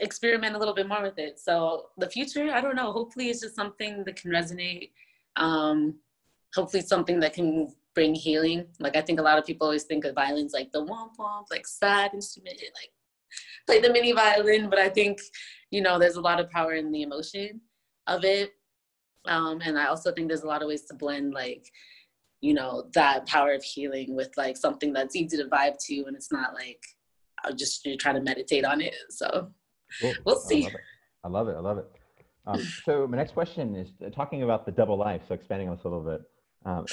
experiment a little bit more with it. So the future, I don't know. Hopefully, it's just something that can resonate. Um, hopefully, something that can bring healing. Like I think a lot of people always think of violins like the womp womp, like sad instrument, like play the mini violin. But I think, you know, there's a lot of power in the emotion of it. Um, and I also think there's a lot of ways to blend like, you know, that power of healing with like something that's easy to vibe to and it's not like I'll just you're trying to meditate on it. So cool. we'll see. I love it. I love it. I love it. Um, so my next question is uh, talking about the double life. So expanding on this a little bit. Um,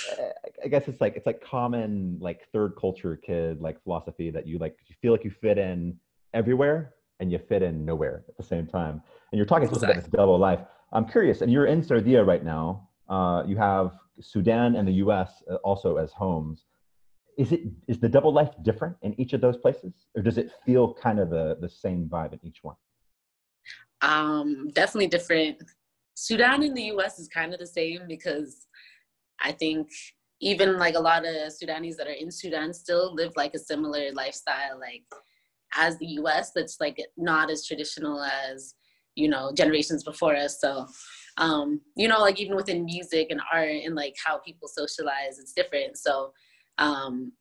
I guess it's like it's like common like third culture kid like philosophy that you like you feel like you fit in everywhere and you fit in nowhere at the same time. And you're talking exactly. about this double life. I'm curious, and you're in Saudia right now. Uh, you have Sudan and the U.S. Uh, also as homes. Is it is the double life different in each of those places, or does it feel kind of the the same vibe in each one? Um, definitely different. Sudan and the U.S. is kind of the same because I think even like a lot of Sudanese that are in Sudan still live like a similar lifestyle, like as the US, that's like not as traditional as, you know, generations before us. So, um, you know, like even within music and art and like how people socialize, it's different. So, um,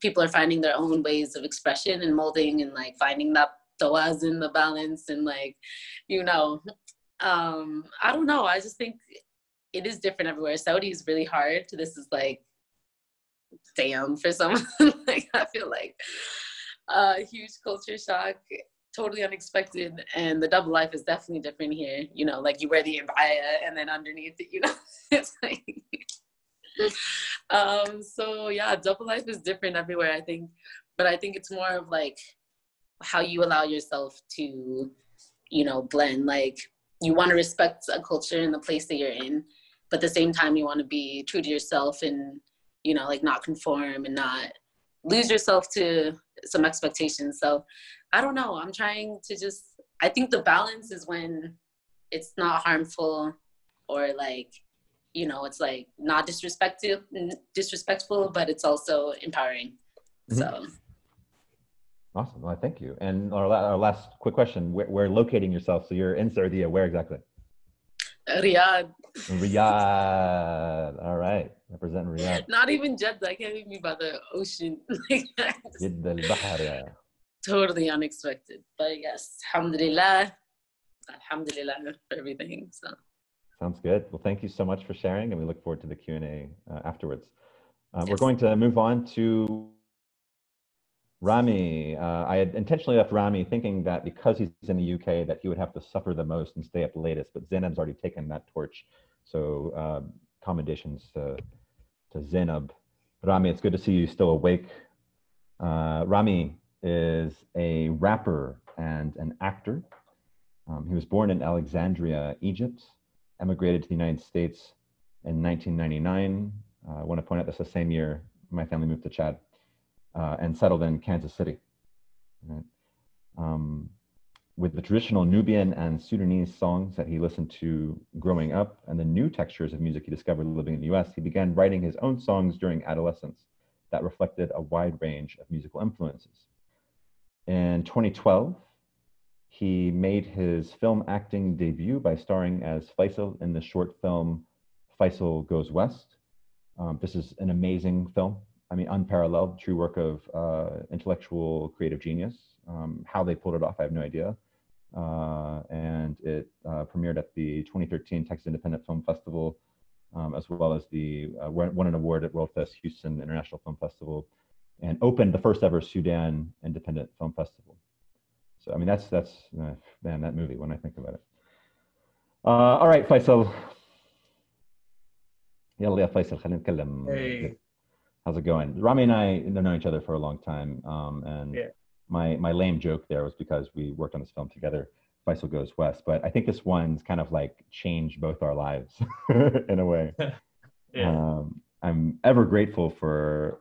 people are finding their own ways of expression and molding and like finding that tawazun, the balance and like, you know, um, I don't know. I just think it is different everywhere. Saudi is really hard. This is like, damn, for someone like I feel like a huge culture shock, totally unexpected. And the double life is definitely different here. You know, like you wear the abaya and then underneath it, you know, it's like. um. So yeah, double life is different everywhere. I think, but I think it's more of like how you allow yourself to, you know, blend. Like you want to respect a culture and the place that you're in but at the same time you want to be true to yourself and you know like not conform and not lose yourself to some expectations. So i don't know. I'm trying to just i think the balance is when it's not harmful or like you know it's like not disrespectful disrespectful but it's also empowering. Mm-hmm. so. Awesome. Well thank you. And our, our last quick question where, where locating yourself? So you're in Saudia where exactly Riyadh. Riyadh. All right. Represent Riyadh. Not even Jeddah. I can't even be by the ocean. totally unexpected. But yes, alhamdulillah. Alhamdulillah for everything. So. Sounds good. Well, thank you so much for sharing, and we look forward to the Q&A uh, afterwards. Uh, yes. We're going to move on to Ramey, uh, I had intentionally left Ramey thinking that because he's in the UK that he would have to suffer the most and stay up the latest, but Zainab's already taken that torch. So uh, commendations to, to Zainab. Ramey, it's good to see you still awake. Uh, Ramey is a rapper and an actor. Um, he was born in Alexandria, Egypt, emigrated to the United States in 1999. Uh, I want to point out that's the same year my family moved to Chad uh, and settled in Kansas City. Right? Um, with the traditional Nubian and Sudanese songs that he listened to growing up and the new textures of music he discovered living in the US, he began writing his own songs during adolescence that reflected a wide range of musical influences. In 2012, he made his film acting debut by starring as Faisal in the short film Faisal Goes West. Um, this is an amazing film. I mean, unparalleled, true work of uh, intellectual creative genius. Um, how they pulled it off, I have no idea. Uh, and it uh, premiered at the 2013 Texas Independent Film Festival, um, as well as the uh, won an award at World Fest Houston International Film Festival, and opened the first ever Sudan Independent Film Festival. So I mean, that's that's uh, man, that movie when I think about it. Uh, all right, Faisal. يلا يا فيصل خلينا نتكلم. Hey. How's it going? Ramey and I know each other for a long time, um, and yeah. my my lame joke there was because we worked on this film together. Faisal Goes West, but I think this one's kind of like changed both our lives in a way. yeah. Um, I'm ever grateful for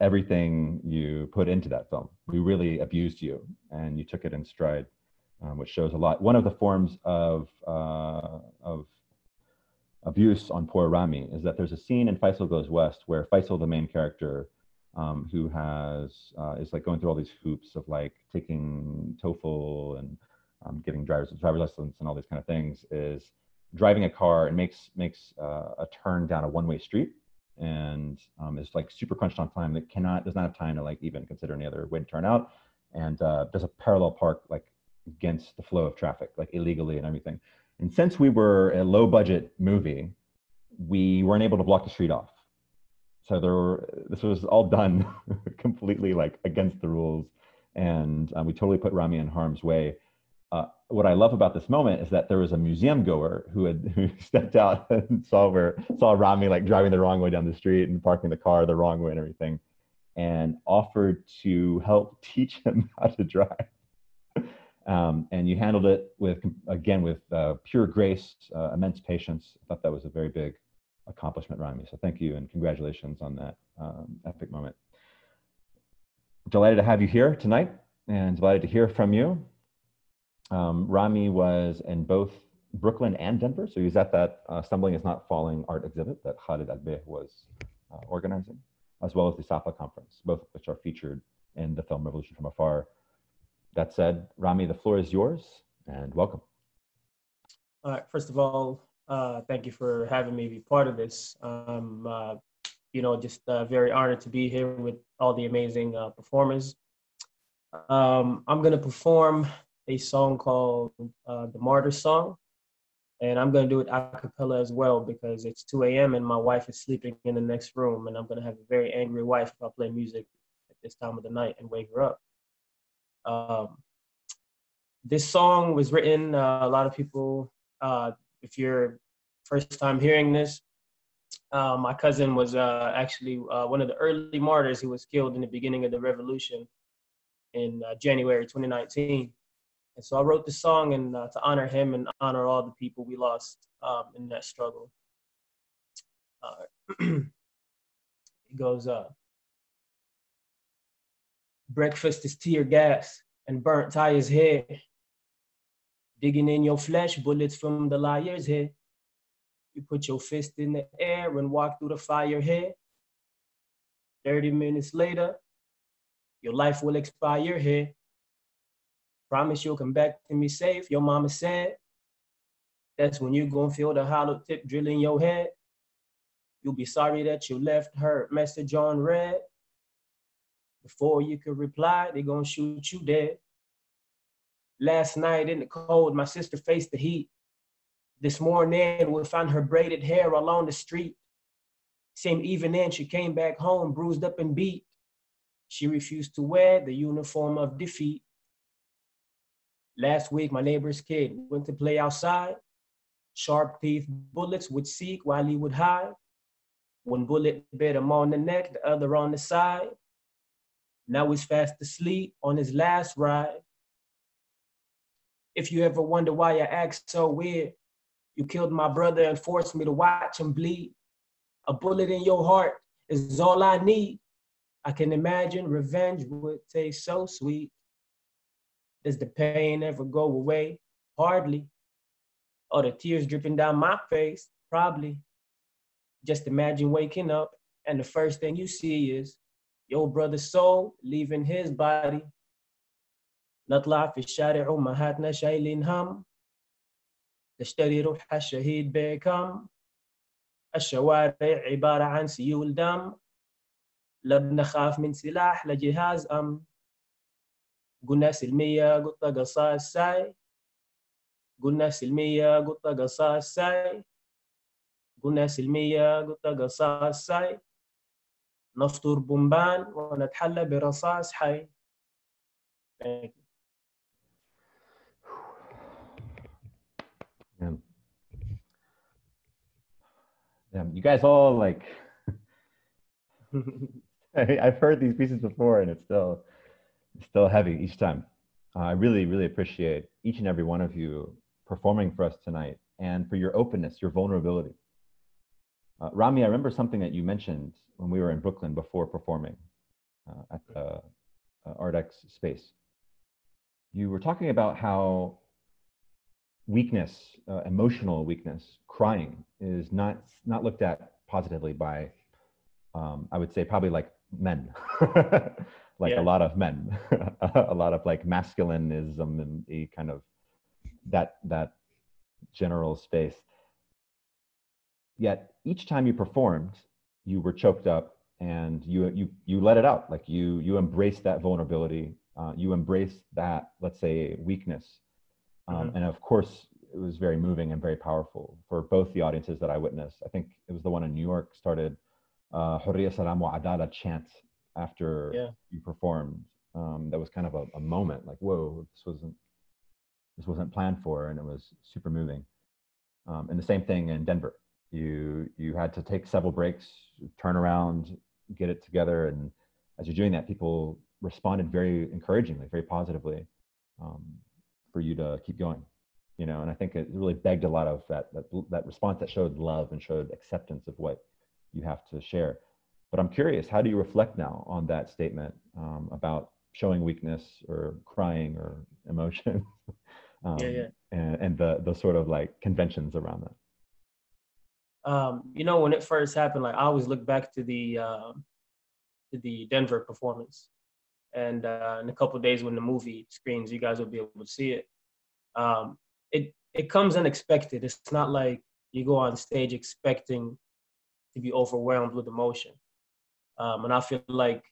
everything you put into that film. We really abused you, and you took it in stride, um, which shows a lot. One of the forms of uh, of abuse on poor Ramey is that there's a scene in Faisal Goes West where Faisal, the main character, um, who has uh, is like going through all these hoops of like taking TOEFL and um, getting driver's driver's license and all these kind of things, is driving a car and makes makes uh, a turn down a one-way street and um, is like super crunched on time that cannot does not have time to like even consider any other way to turn out and uh, does a parallel park like against the flow of traffic like illegally and everything and since we were a low budget movie we weren't able to block the street off. So there were, this was all done completely like against the rules. And um, we totally put Ramey in harm's way. Uh, what I love about this moment is that there was a museum goer who had who stepped out and saw where saw Ramey like driving the wrong way down the street and parking the car the wrong way and everything, and offered to help teach him how to drive. Um, and you handled it with again with uh, pure grace, uh, immense patience. I thought that was a very big accomplishment, Ramey. So thank you and congratulations on that um, epic moment. Delighted to have you here tonight, and delighted to hear from you. Um, Ramey was in both Brooklyn and Denver. So he was at that uh, Stumbling is Not Falling art exhibit that Khalid Albaih was uh, organizing, as well as the SAPA conference, both of which are featured in the film Revolution from Afar. That said, Ramey, the floor is yours and welcome. All right, first of all, uh, thank you for having me be part of this. Um, uh, you know, just uh, very honored to be here with all the amazing uh, performers. Um, I'm going to perform a song called uh, the Martyr Song. And I'm going to do it a cappella as well because it's 2 a.m. and my wife is sleeping in the next room. And I'm going to have a very angry wife if I play music at this time of the night and wake her up. Um, this song was written, uh, a lot of people, uh, if you're first time hearing this, uh, my cousin was uh, actually uh, one of the early martyrs who was killed in the beginning of the revolution in uh, January 2019. And so I wrote the song and to honor him and honor all the people we lost um, in that struggle. It goes, uh, breakfast is tear gas and burnt tires here. Digging in your flesh, bullets from the liar's head. You put your fist in the air and walk through the fire here. 30 minutes later, your life will expire here. Promise you'll come back to me safe, your mama said. That's when you gonna feel the hollow tip drilling your head. You'll be sorry that you left her message on red. Before you could reply, they gonna shoot you dead. Last night in the cold, my sister faced the heat. This morning, we found her braided hair along the street. Same evening, she came back home bruised up and beat. She refused to wear the uniform of defeat. Last week, my neighbor's kid went to play outside. Sharp teeth bullets would seek while he would hide. One bullet bit him on the neck, the other on the side. Now he's fast asleep on his last ride. If you ever wonder why I act so weird, you killed my brother and forced me to watch him bleed. A bullet in your heart is all I need. I can imagine revenge would taste so sweet. Does the pain ever go away? Hardly. Or the tears dripping down my face? Probably. Just imagine waking up and the first thing you see is your brother's soul leaving his body. نطلع في الشارع أمهاتنا شايلين هم. تشتري روح الشهيد بكم. الشوارع عبارة عن سيول دم. لا بنخاف من سلاح لجهاز أمن قلنا سلمية قطة قصاص ساي قلنا سلمية قطة قصاص ساي قلنا سلمية قطة قصاص ساي نفطر بومبان ونتحلى برصاص حي Thank you. Yeah. Yeah, you guys all like I've heard these pieces before and it's still still heavy each time. Uh, I really, really appreciate each and every one of you performing for us tonight and for your openness, your vulnerability. Uh, Ramey, I remember something that you mentioned when we were in Brooklyn before performing uh, at the uh, ArtX space. You were talking about how weakness, uh, emotional weakness, crying is not not looked at positively by um, I would say probably like men, like yeah. a lot of men, a lot of like masculinism and a kind of that that general space. Yet each time you performed, you were choked up and you you you let it out. Like you you embraced that vulnerability. Uh, you embraced that let's say weakness, um, mm-hmm. and of course it was very moving and very powerful for both the audiences that I witnessed. I think it was the one in New York started uh, Hurriya Salam wa Adala chant after yeah. you performed. Um, that was kind of a, a, moment like, whoa, this wasn't this wasn't planned for, and it was super moving. Um, and the same thing in Denver. You you had to take several breaks, turn around, get it together, and as you're doing that, people responded very encouragingly, very positively um, for you to keep going. You know, and I think it really begged a lot of that that that response that showed love and showed acceptance of what you have to share. But I'm curious, how do you reflect now on that statement um, about showing weakness or crying or emotion? um, yeah, yeah. And, and the the sort of like conventions around that. Um, you know, when it first happened, like I always look back to the uh, to the Denver performance, and uh, in a couple days when the movie screens, you guys will be able to see it. Um, it it comes unexpected. It's not like you go on stage expecting to be overwhelmed with emotion. Um, and I feel like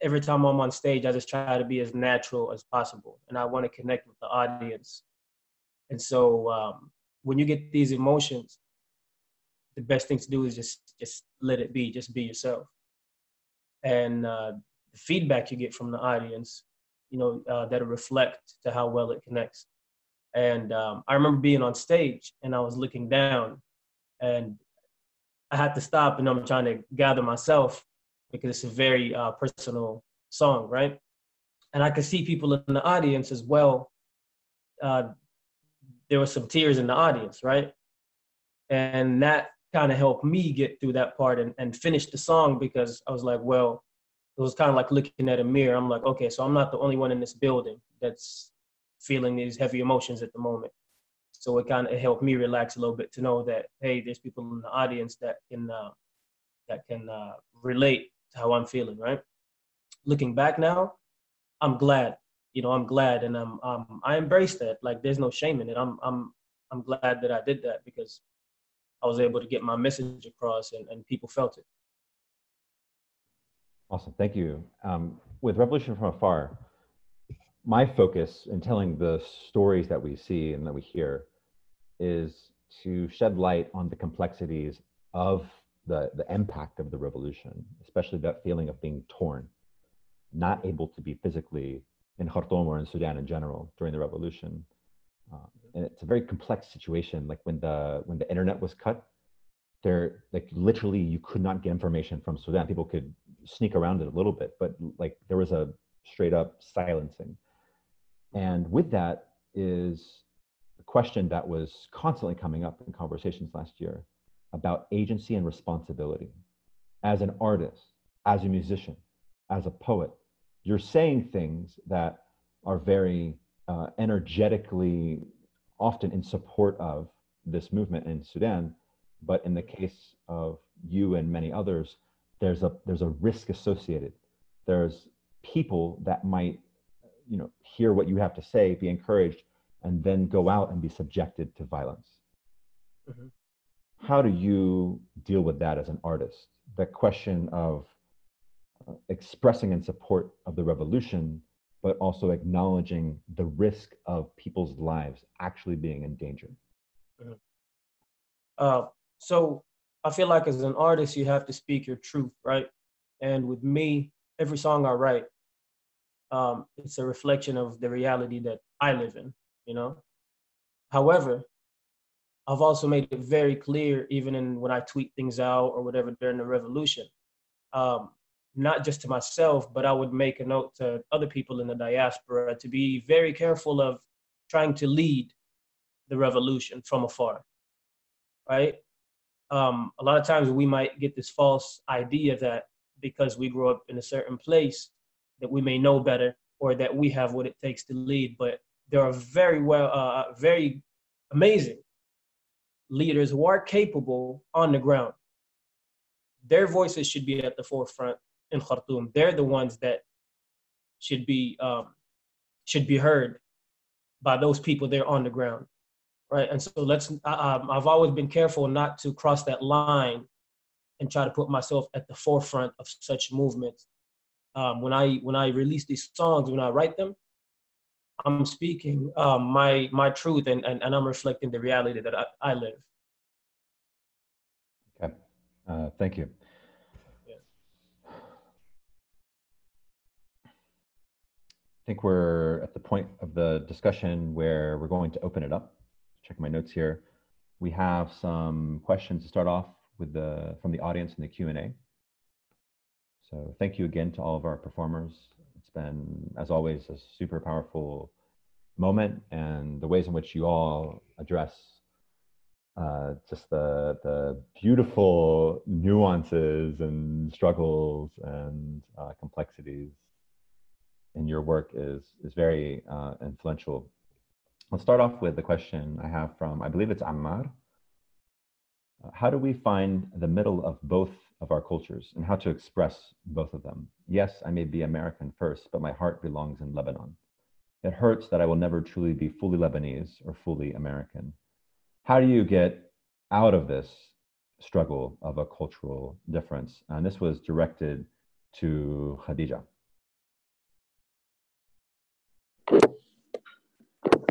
every time I'm on stage, I just try to be as natural as possible, and I want to connect with the audience. And so um, when you get these emotions, the best thing to do is just just let it be, just be yourself. And uh, the feedback you get from the audience, you know, uh, that'll reflect to how well it connects. And um, I remember being on stage and I was looking down, and I had to stop and I'm trying to gather myself because it's a very uh, personal song, right? And I could see people in the audience as well. Uh, there were some tears in the audience, right? And that kind of helped me get through that part and, and finish the song because I was like, well, it was kind of like looking at a mirror. I'm like, okay, so I'm not the only one in this building that's feeling these heavy emotions at the moment. So it kind of helped me relax a little bit to know that hey, there's people in the audience that can uh, that can uh, relate to how I'm feeling. Right. Looking back now, I'm glad. You know, I'm glad, and I'm um, I embrace that. Like, there's no shame in it. I'm I'm I'm glad that I did that because I was able to get my message across, and, and people felt it. Awesome, thank you. Um, with Revolution from Afar, my focus in telling the stories that we see and that we hear is to shed light on the complexities of the, the impact of the revolution, especially that feeling of being torn, not able to be physically in Khartoum or in Sudan in general during the revolution. Uh, and it's a very complex situation. Like when the when the internet was cut, there like literally you could not get information from Sudan. People could sneak around it a little bit, but like there was a straight up silencing. And with that is a question that was constantly coming up in conversations last year about agency and responsibility. As an artist, as a musician, as a poet, you're saying things that are very uh, energetically often in support of this movement in Sudan. But in the case of you and many others, there's a there's a risk associated. There's people that might you know hear what you have to say be encouraged and then go out and be subjected to violence mm-hmm. how do you deal with that as an artist the question of uh, expressing in support of the revolution but also acknowledging the risk of people's lives actually being in danger mm-hmm. uh, so i feel like as an artist you have to speak your truth right and with me every song i write um, it's a reflection of the reality that I live in, you know. However, I've also made it very clear, even in when I tweet things out or whatever during the revolution, um, not just to myself, but I would make a note to other people in the diaspora to be very careful of trying to lead the revolution from afar, right? Um, a lot of times we might get this false idea that because we grew up in a certain place, that we may know better or that we have what it takes to lead. But there are very well, uh, very amazing leaders who are capable on the ground. Their voices should be at the forefront in Khartoum. They're the ones that should be um, should be heard by those people there on the ground, right? And so let's. Um, I've always been careful not to cross that line and try to put myself at the forefront of such movements. Um, when I when I release these songs, when I write them, I'm speaking um, my my truth and, and, and I'm reflecting the reality that I, I live. Okay, uh, thank you. Yeah. I think we're at the point of the discussion where we're going to open it up. Check my notes here. We have some questions to start off with the from the audience in the Q&A. So thank you again to all of our performers it's been, as always, a super powerful moment, and the ways in which you all address uh, just the the beautiful nuances and struggles and uh, complexities in your work is is very uh, influential. Let's start off with the question I have from I believe it's Ammar. How do we find the middle of both of our cultures and how to express both of them. Yes, I may be American first, but my heart belongs in Lebanon. It hurts that I will never truly be fully Lebanese or fully American. How do you get out of this struggle of a cultural difference? And this was directed to Khadega.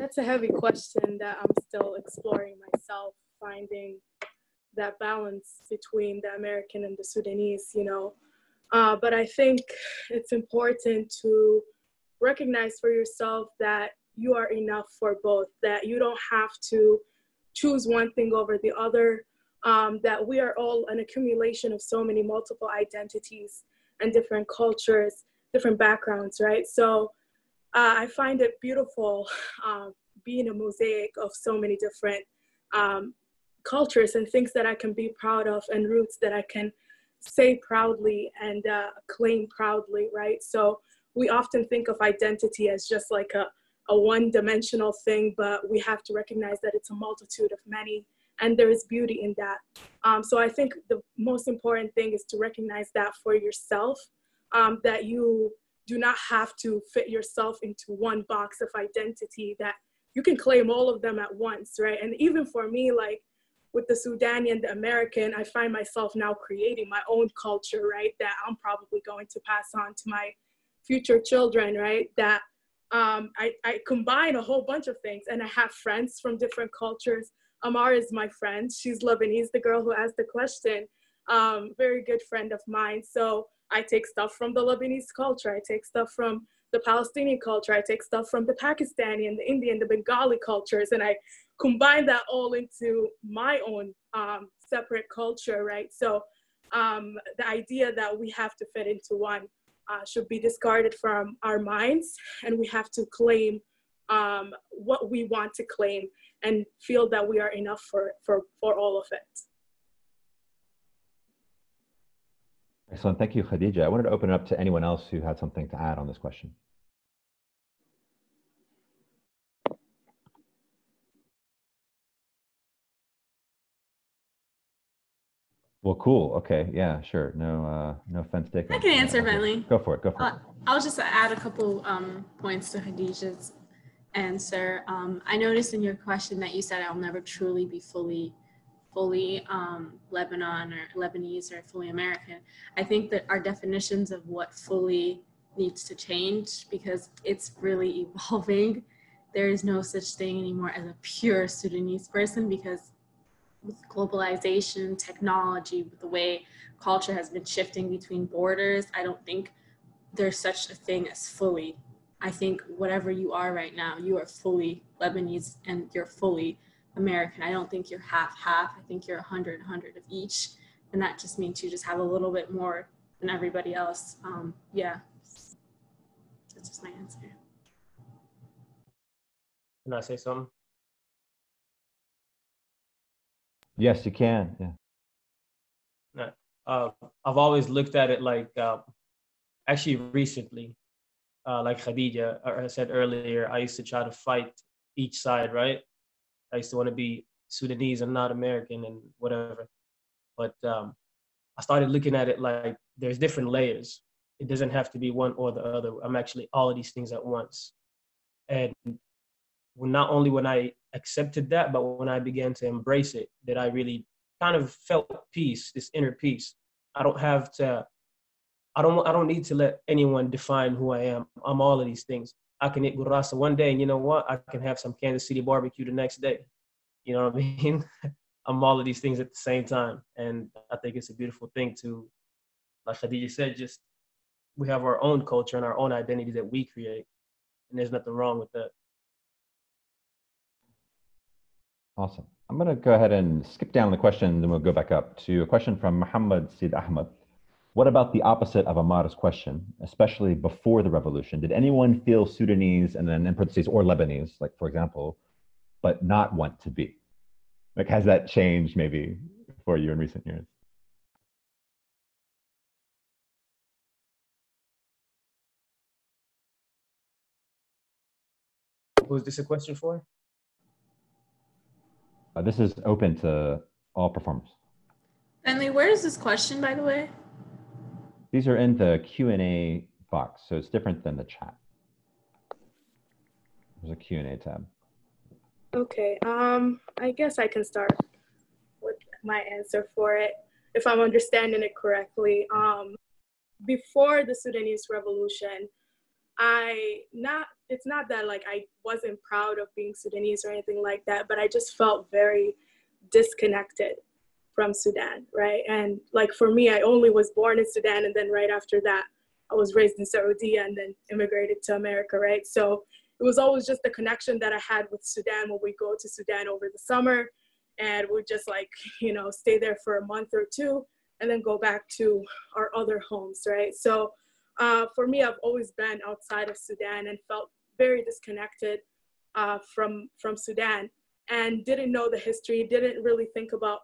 That's a heavy question that I'm still exploring myself, finding that balance between the American and the Sudanese, you know. Uh, but I think it's important to recognize for yourself that you are enough for both, that you don't have to choose one thing over the other, um, that we are all an accumulation of so many multiple identities and different cultures, different backgrounds, right? So uh, I find it beautiful um, being a mosaic of so many different um, cultures and things that I can be proud of and roots that I can say proudly and uh, claim proudly, right? So we often think of identity as just like a, a one dimensional thing, but we have to recognize that it's a multitude of many and there is beauty in that. Um, so I think the most important thing is to recognize that for yourself, um, that you do not have to fit yourself into one box of identity, that you can claim all of them at once, right? And even for me, like with the Sudani and the American, I find myself now creating my own culture, right? That I'm probably going to pass on to my future children, right? That um, I, I combine a whole bunch of things and I have friends from different cultures. Amar is my friend. She's Lebanese, the girl who asked the question. Um, very good friend of mine. So I take stuff from the Lebanese culture. I take stuff from the Palestinian culture. I take stuff from the Pakistani and the Indian, the Bengali cultures, and I combine that all into my own um, separate culture, right? So um, the idea that we have to fit into one uh, should be discarded from our minds, and we have to claim um, what we want to claim and feel that we are enough for, for, for all of it. Excellent. Thank you, Khadega. I wanted to open it up to anyone else who had something to add on this question. Well, cool. Okay. Yeah, sure. No, uh, no offense taken. I can answer finally. Go for it. Go for uh, it. I'll just add a couple um, points to Khadega's answer. Um, I noticed in your question that you said I'll never truly be fully, fully um, Lebanon or Lebanese or fully American. I think that our definitions of what fully needs to change because it's really evolving. There is no such thing anymore as a pure Sudanese person because with globalization, technology, with the way culture has been shifting between borders, I don't think there's such a thing as fully. I think whatever you are right now, you are fully Lebanese and you're fully American. I don't think you're half half. I think you're 100 100 of each. And that just means you just have a little bit more than everybody else. Um, yeah. That's just my answer. Can I say something? Yes, you can. Yeah. Uh, I've always looked at it like, uh, actually recently, uh, like Khadega I said earlier, I used to try to fight each side, right? I used to want to be Sudanese and not American and whatever. But um, I started looking at it like there's different layers. It doesn't have to be one or the other. I'm actually all of these things at once. And not only when I accepted that, but when I began to embrace it, that I really kind of felt peace, this inner peace. I don't have to, I don't, I don't need to let anyone define who I am. I'm all of these things. I can eat gurasa one day, and you know what? I can have some Kansas City barbecue the next day. You know what I mean? I'm all of these things at the same time, and I think it's a beautiful thing to, like Khadega said, just we have our own culture and our own identity that we create, and there's nothing wrong with that. Awesome. I'm going to go ahead and skip down the question, then we'll go back up to a question from Muhammad Sid Ahmed. What about the opposite of Amar's question, especially before the revolution? Did anyone feel Sudanese and then in parentheses or Lebanese, like for example, but not want to be? Like, has that changed maybe for you in recent years? Was this a question for? Uh, this is open to all performers. Finally, where is this question, by the way? These are in the Q&A box, so it's different than the chat. There's a Q&A tab. Okay, um, I guess I can start with my answer for it, if I'm understanding it correctly. Um, before the Sudanese revolution, I not it's not that like I wasn't proud of being Sudanese or anything like that, but I just felt very disconnected from Sudan, right? And like for me, I only was born in Sudan, and then right after that, I was raised in Saudi and then immigrated to America, right? So it was always just the connection that I had with Sudan when we go to Sudan over the summer, and we just like you know stay there for a month or two, and then go back to our other homes, right? So uh, for me, I've always been outside of Sudan and felt very disconnected uh, from from Sudan and didn't know the history, didn't really think about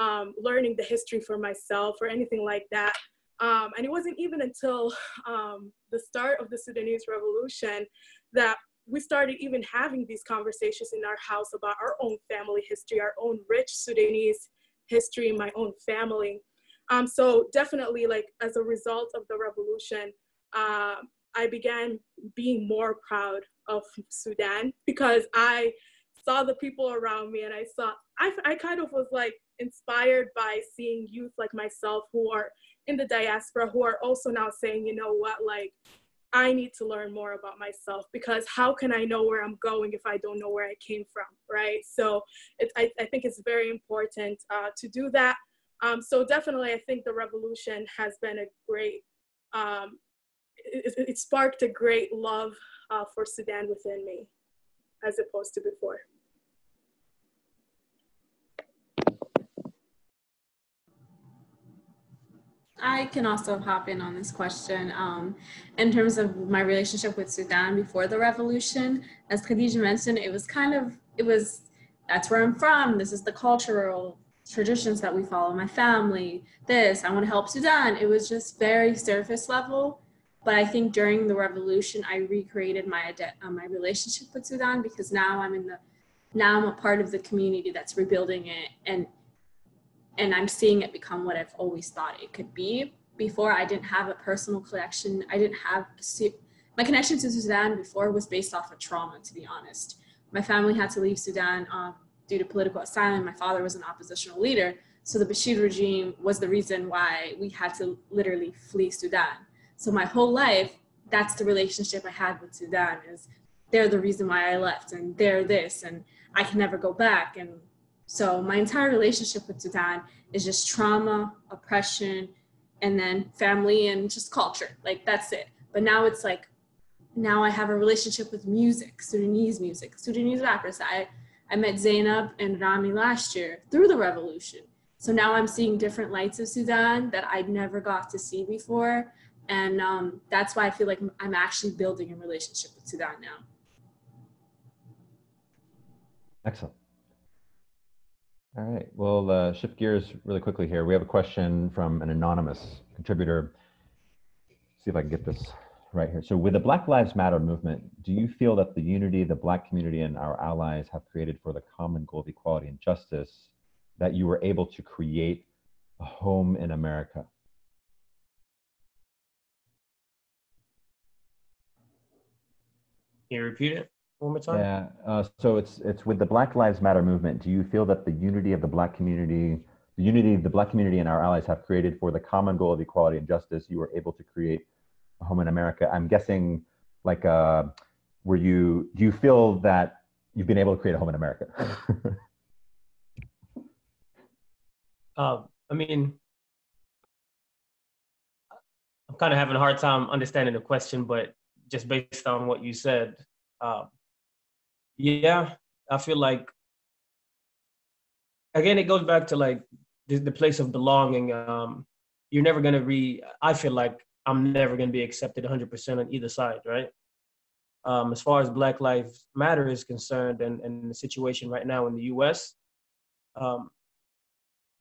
um, learning the history for myself or anything like that. Um, and it wasn't even until um, the start of the Sudanese revolution that we started even having these conversations in our house about our own family history, our own rich Sudanese history in my own family. Um, so definitely like as a result of the revolution, uh, I began being more proud of Sudan because I saw the people around me and I saw, I, I kind of was like inspired by seeing youth like myself who are in the diaspora who are also now saying, you know what, like I need to learn more about myself because how can I know where I'm going if I don't know where I came from, right? So it, I, I think it's very important uh, to do that. Um, so definitely, I think the revolution has been a great, um, it, it, sparked a great love uh, for Sudan within me as opposed to before. I can also hop in on this question. Um, in terms of my relationship with Sudan before the revolution, as Khadega mentioned, it was kind of, it was, that's where I'm from. This is the cultural traditions that we follow, my family, this, I want to help Sudan. It was just very surface level. But I think during the revolution, I recreated my uh, my relationship with Sudan because now I'm in the now I'm a part of the community that's rebuilding it and and I'm seeing it become what I've always thought it could be. Before I didn't have a personal connection. I didn't have my connection to Sudan before was based off of trauma, to be honest. My family had to leave Sudan um, due to political asylum. My father was an oppositional leader. So the Bashir regime was the reason why we had to literally flee Sudan. So my whole life, that's the relationship I had with Sudan is they're the reason why I left and they're this and I can never go back. And so my entire relationship with Sudan is just trauma, oppression, and then family and just culture. Like that's it. But now it's like now I have a relationship with music, Sudanese music, Sudanese rappers. I I met Zainab and Ramey last year through the revolution. So now I'm seeing different lights of Sudan that I never got to see before. And um, that's why I feel like I'm actually building a relationship with Sudan now. Excellent. All right, we'll uh, shift gears really quickly here. We have a question from an anonymous contributor. See if I can get this right here. So with the Black Lives Matter movement, do you feel that the unity the Black community and our allies have created for the common goal of equality and justice, that you were able to create a home in America? Can you repeat it one more time? Yeah. Uh, so it's it's with the Black Lives Matter movement. Do you feel that the unity of the Black community, the unity of the Black community and our allies have created for the common goal of equality and justice, you were able to create a home in America? I'm guessing, like, uh, were you? Do you feel that you've been able to create a home in America? uh, I mean, I'm kind of having a hard time understanding the question, but just based on what you said, um, yeah, I feel like again it goes back to like the, the place of belonging. Um, you're never gonna re. I feel like I'm never gonna be accepted 100% on either side, right? Um, as far as Black Lives Matter is concerned, and, and the situation right now in the U.S., um,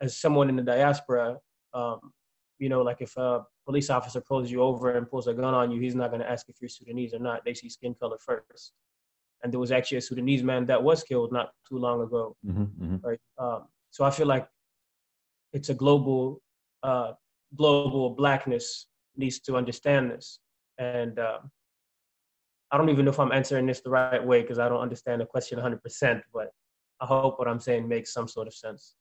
as someone in the diaspora, um, you know, like if a police officer pulls you over and pulls a gun on you, he's not going to ask if you're Sudanese or not. They see skin color first. And there was actually a Sudanese man that was killed not too long ago. Mm-hmm, mm-hmm. Right. Um, so I feel like it's a global, uh, global blackness needs to understand this. And uh, I don't even know if I'm answering this the right way because I don't understand the question 100%, but I hope what I'm saying makes some sort of sense.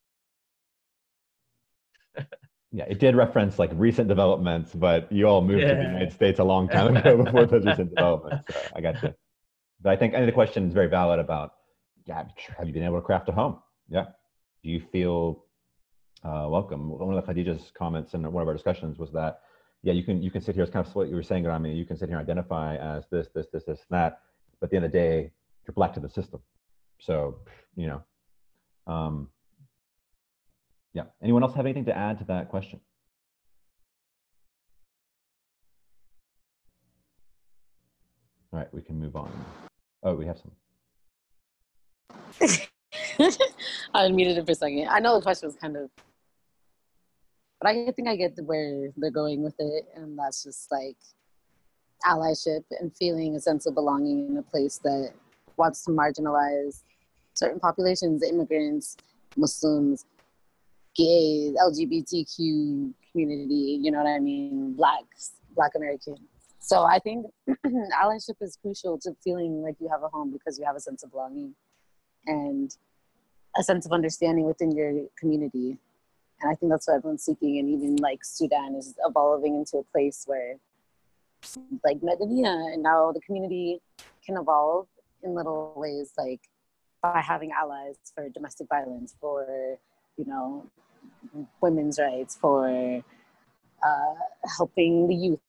Yeah, it did reference like recent developments, but you all moved yeah. to the United States a long time ago before those recent developments. So I got you. But I think I think the question is very valid about yeah, have you been able to craft a home? Yeah. Do you feel uh, welcome? One of the Khadega's comments in one of our discussions was that yeah, you can you can sit here. It's kind of what you were saying, Ramey. You can sit here and identify as this, this, this, this, that. But at the end of the day, you're black to the system. So you know, um, yeah. Anyone else have anything to add to that question? All right, we can move on. Oh, we have some. I unmuted it for a second. I know the question was kind of, but I think I get where they're going with it, and that's just like allyship and feeling a sense of belonging in a place that wants to marginalize certain populations, immigrants, Muslims, gays, LGBTQ community, you know what I mean, blacks, black American. So I think allyship is crucial to feeling like you have a home because you have a sense of belonging and a sense of understanding within your community. And I think that's what everyone's seeking. And even like Sudan is evolving into a place where like Medina and now the community can evolve in little ways like by having allies for domestic violence, for, you know, women's rights, for uh, helping the youth,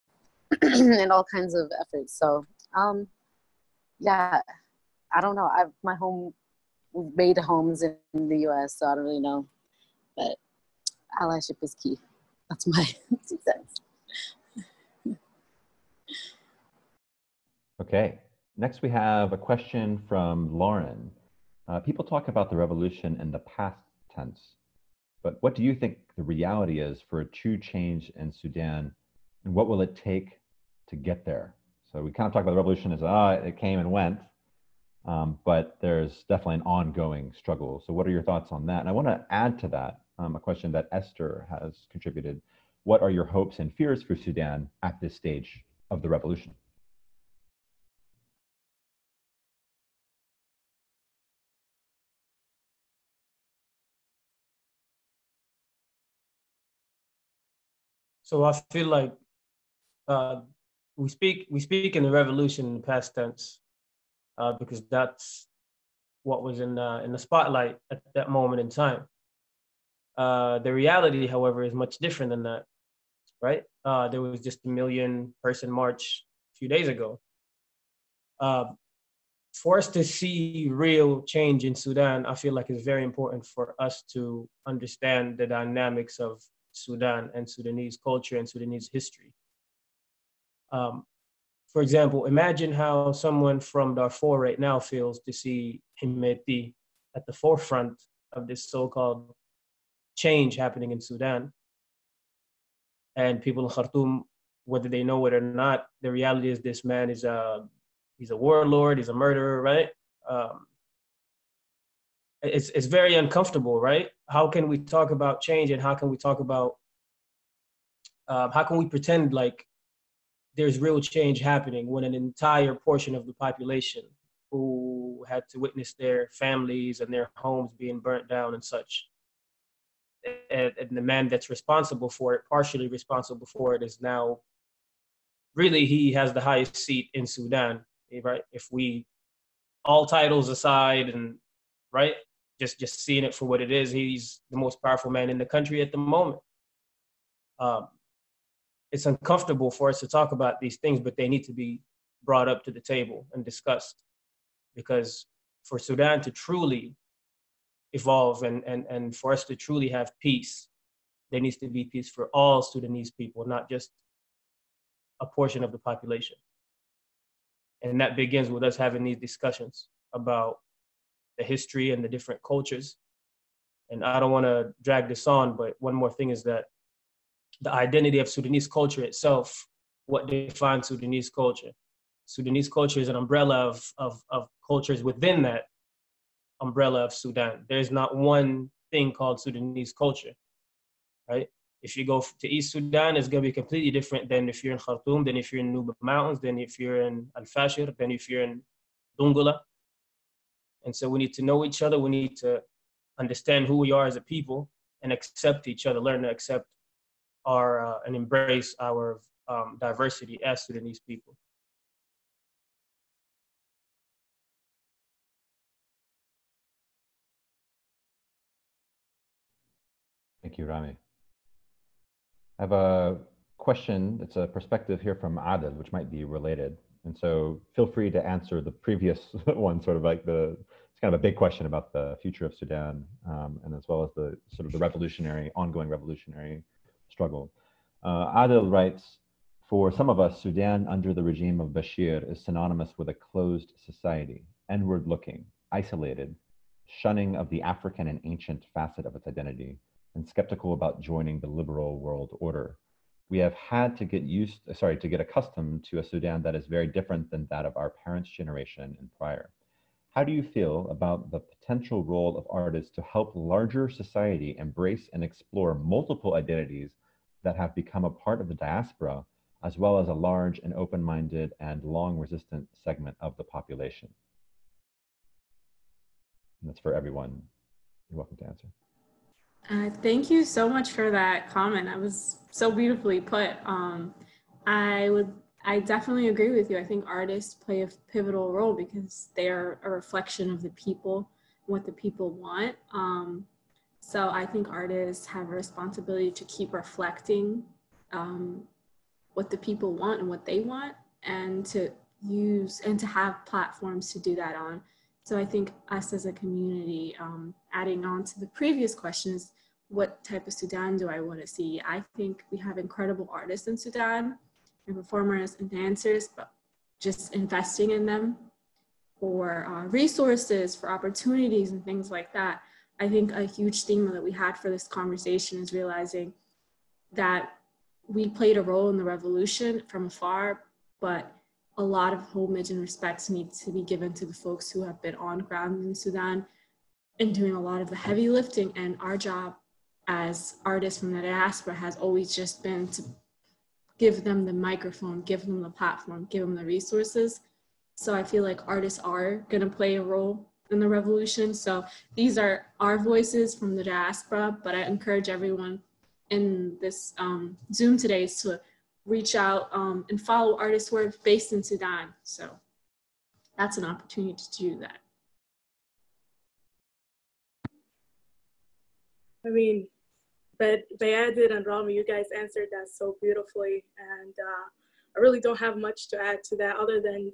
and all kinds of efforts. So, um, yeah, I don't know. I've my home we've made homes in, the U.S., so I don't really know, but allyship is key. That's my cents. Okay. Next, we have a question from Lauren. Uh, people talk about the revolution in the past tense. But what do you think the reality is for a true change in Sudan, and what will it take to get there? So we kind of talk about the revolution as ah, it came and went, um, but there's definitely an ongoing struggle. So what are your thoughts on that? And I want to add to that um, a question that Esther has contributed. What are your hopes and fears for Sudan at this stage of the revolution? So I feel like uh, we speak we speak in the revolution in the past tense uh, because that's what was in uh, in the spotlight at that moment in time. Uh, the reality, however, is much different than that, right? Uh, there was just a million person march a few days ago. Uh, for us to see real change in Sudan, I feel like it's very important for us to understand the dynamics of Sudan and Sudanese culture and Sudanese history. Um, for example, imagine how someone from Darfur right now feels to see Hemeti at the forefront of this so-called change happening in Sudan. And people in Khartoum whether they know it or not. The reality is this man is a he's a warlord, he's a murderer, right? Um, it's it's very uncomfortable, right? How can we talk about change and how can we talk about um, how can we pretend like there's real change happening when an entire portion of the population who had to witness their families and their homes being burnt down and such and, and the man that's responsible for it partially responsible for it is now really he has the highest seat in sudan right? If we all titles aside and right just just seeing it for what it is he's the most powerful man in the country at the moment. Um, it's uncomfortable for us to talk about these things, but they need to be brought up to the table and discussed. Because for Sudan to truly evolve and, and, and for us to truly have peace, there needs to be peace for all Sudanese people, not just a portion of the population. And that begins with us having these discussions about the history and the different cultures. And I don't want to drag this on, but one more thing is that the identity of Sudanese culture itself, what defines Sudanese culture. Sudanese culture is an umbrella of, of, of cultures within that umbrella of Sudan. There's not one thing called Sudanese culture, right? If you go to East Sudan, it's going to be completely different than if you're in Khartoum, than if you're in Nuba Mountains, than if you're in Al Fashir, than if you're in Dungula. And so we need to know each other. We need to understand who we are as a people and accept each other, learn to accept our uh, and embrace our um, diversity as Sudanese people. Thank you, Ramey. I have a question. It's a perspective here from Adel, which might be related. And so feel free to answer the previous one, sort of like the, it's kind of a big question about the future of Sudan, um, and as well as the sort of the revolutionary, ongoing revolutionary struggle. Uh, Adil writes, for some of us, Sudan under the regime of Bashir is synonymous with a closed society, inward looking, isolated, shunning of the African and ancient facet of its identity, and skeptical about joining the liberal world order. We have had to get used, sorry, to get accustomed to a Sudan that is very different than that of our parents' generation and prior. How do you feel about the potential role of artists to help larger society embrace and explore multiple identities that have become a part of the diaspora, as well as a large and open-minded and long-resistant segment of the population? And that's for everyone. You're welcome to answer. Uh, thank you so much for that comment. That was so beautifully put. Um, I would, I definitely agree with you. I think artists play a pivotal role because they are a reflection of the people, what the people want. Um, so I think artists have a responsibility to keep reflecting um, what the people want and what they want and to use and to have platforms to do that on. So I think us as a community, um, adding on to the previous questions, what type of Sudan do I want to see? I think we have incredible artists in Sudan and performers and dancers, but just investing in them for uh, resources, for opportunities and things like that I think a huge theme that we had for this conversation is realizing that we played a role in the revolution from afar, but a lot of homage and respect needs to be given to the folks who have been on ground in Sudan and doing a lot of the heavy lifting. And our job as artists from the diaspora has always just been to give them the microphone, give them the platform, give them the resources. So I feel like artists are going to play a role in the revolution. So these are our voices from the diaspora, but I encourage everyone in this um, Zoom today to reach out um, and follow artists who are based in Sudan. So that's an opportunity to do that. I mean, but Bayadir and Ramey, you guys answered that so beautifully. And uh, I really don't have much to add to that other than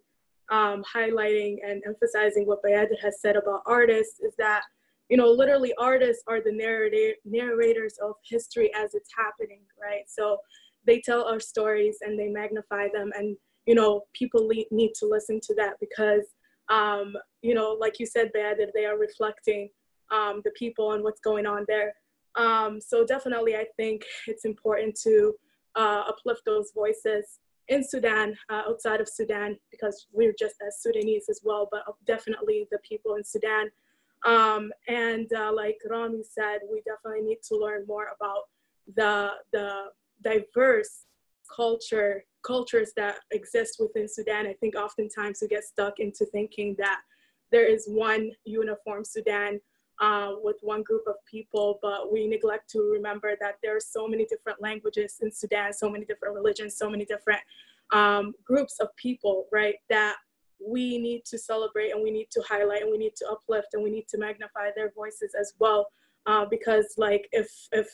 um, highlighting and emphasizing what Bayadir has said about artists is that, you know, literally artists are the narrator, narrators of history as it's happening, right? So they tell our stories and they magnify them and, you know, people need to listen to that because, um, you know, like you said, Bayadir, they are reflecting um, the people and what's going on there. Um, so definitely, I think it's important to uh, uplift those voices in Sudan, uh, outside of Sudan, because we're just as Sudanese as well, but definitely the people in Sudan. Um, and uh, like Ramey said, we definitely need to learn more about the, the diverse culture cultures that exist within Sudan. I think oftentimes we get stuck into thinking that there is one uniform Sudan uh, with one group of people, but we neglect to remember that there are so many different languages in Sudan, so many different religions, so many different um, groups of people, right, that we need to celebrate and we need to highlight and we need to uplift and we need to magnify their voices as well. Uh, because like if, if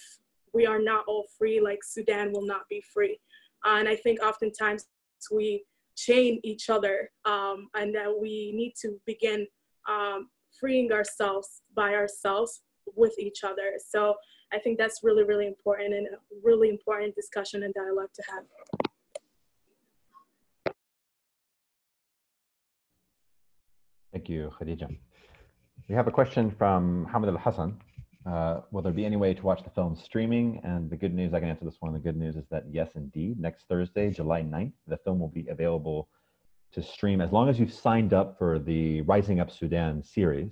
we are not all free, like Sudan will not be free. Uh, and I think oftentimes we chain each other um, and that we need to begin um, freeing ourselves by ourselves with each other. So I think that's really, really important and a really important discussion and dialogue to have. Thank you, Khadega. We have a question from Hamid Al Hassan. Uh, will there be any way to watch the film streaming? And the good news, I can answer this one. The good news is that yes, indeed. Next Thursday, July 9th, the film will be available to stream. As long as you've signed up for the Rising Up Sudan series,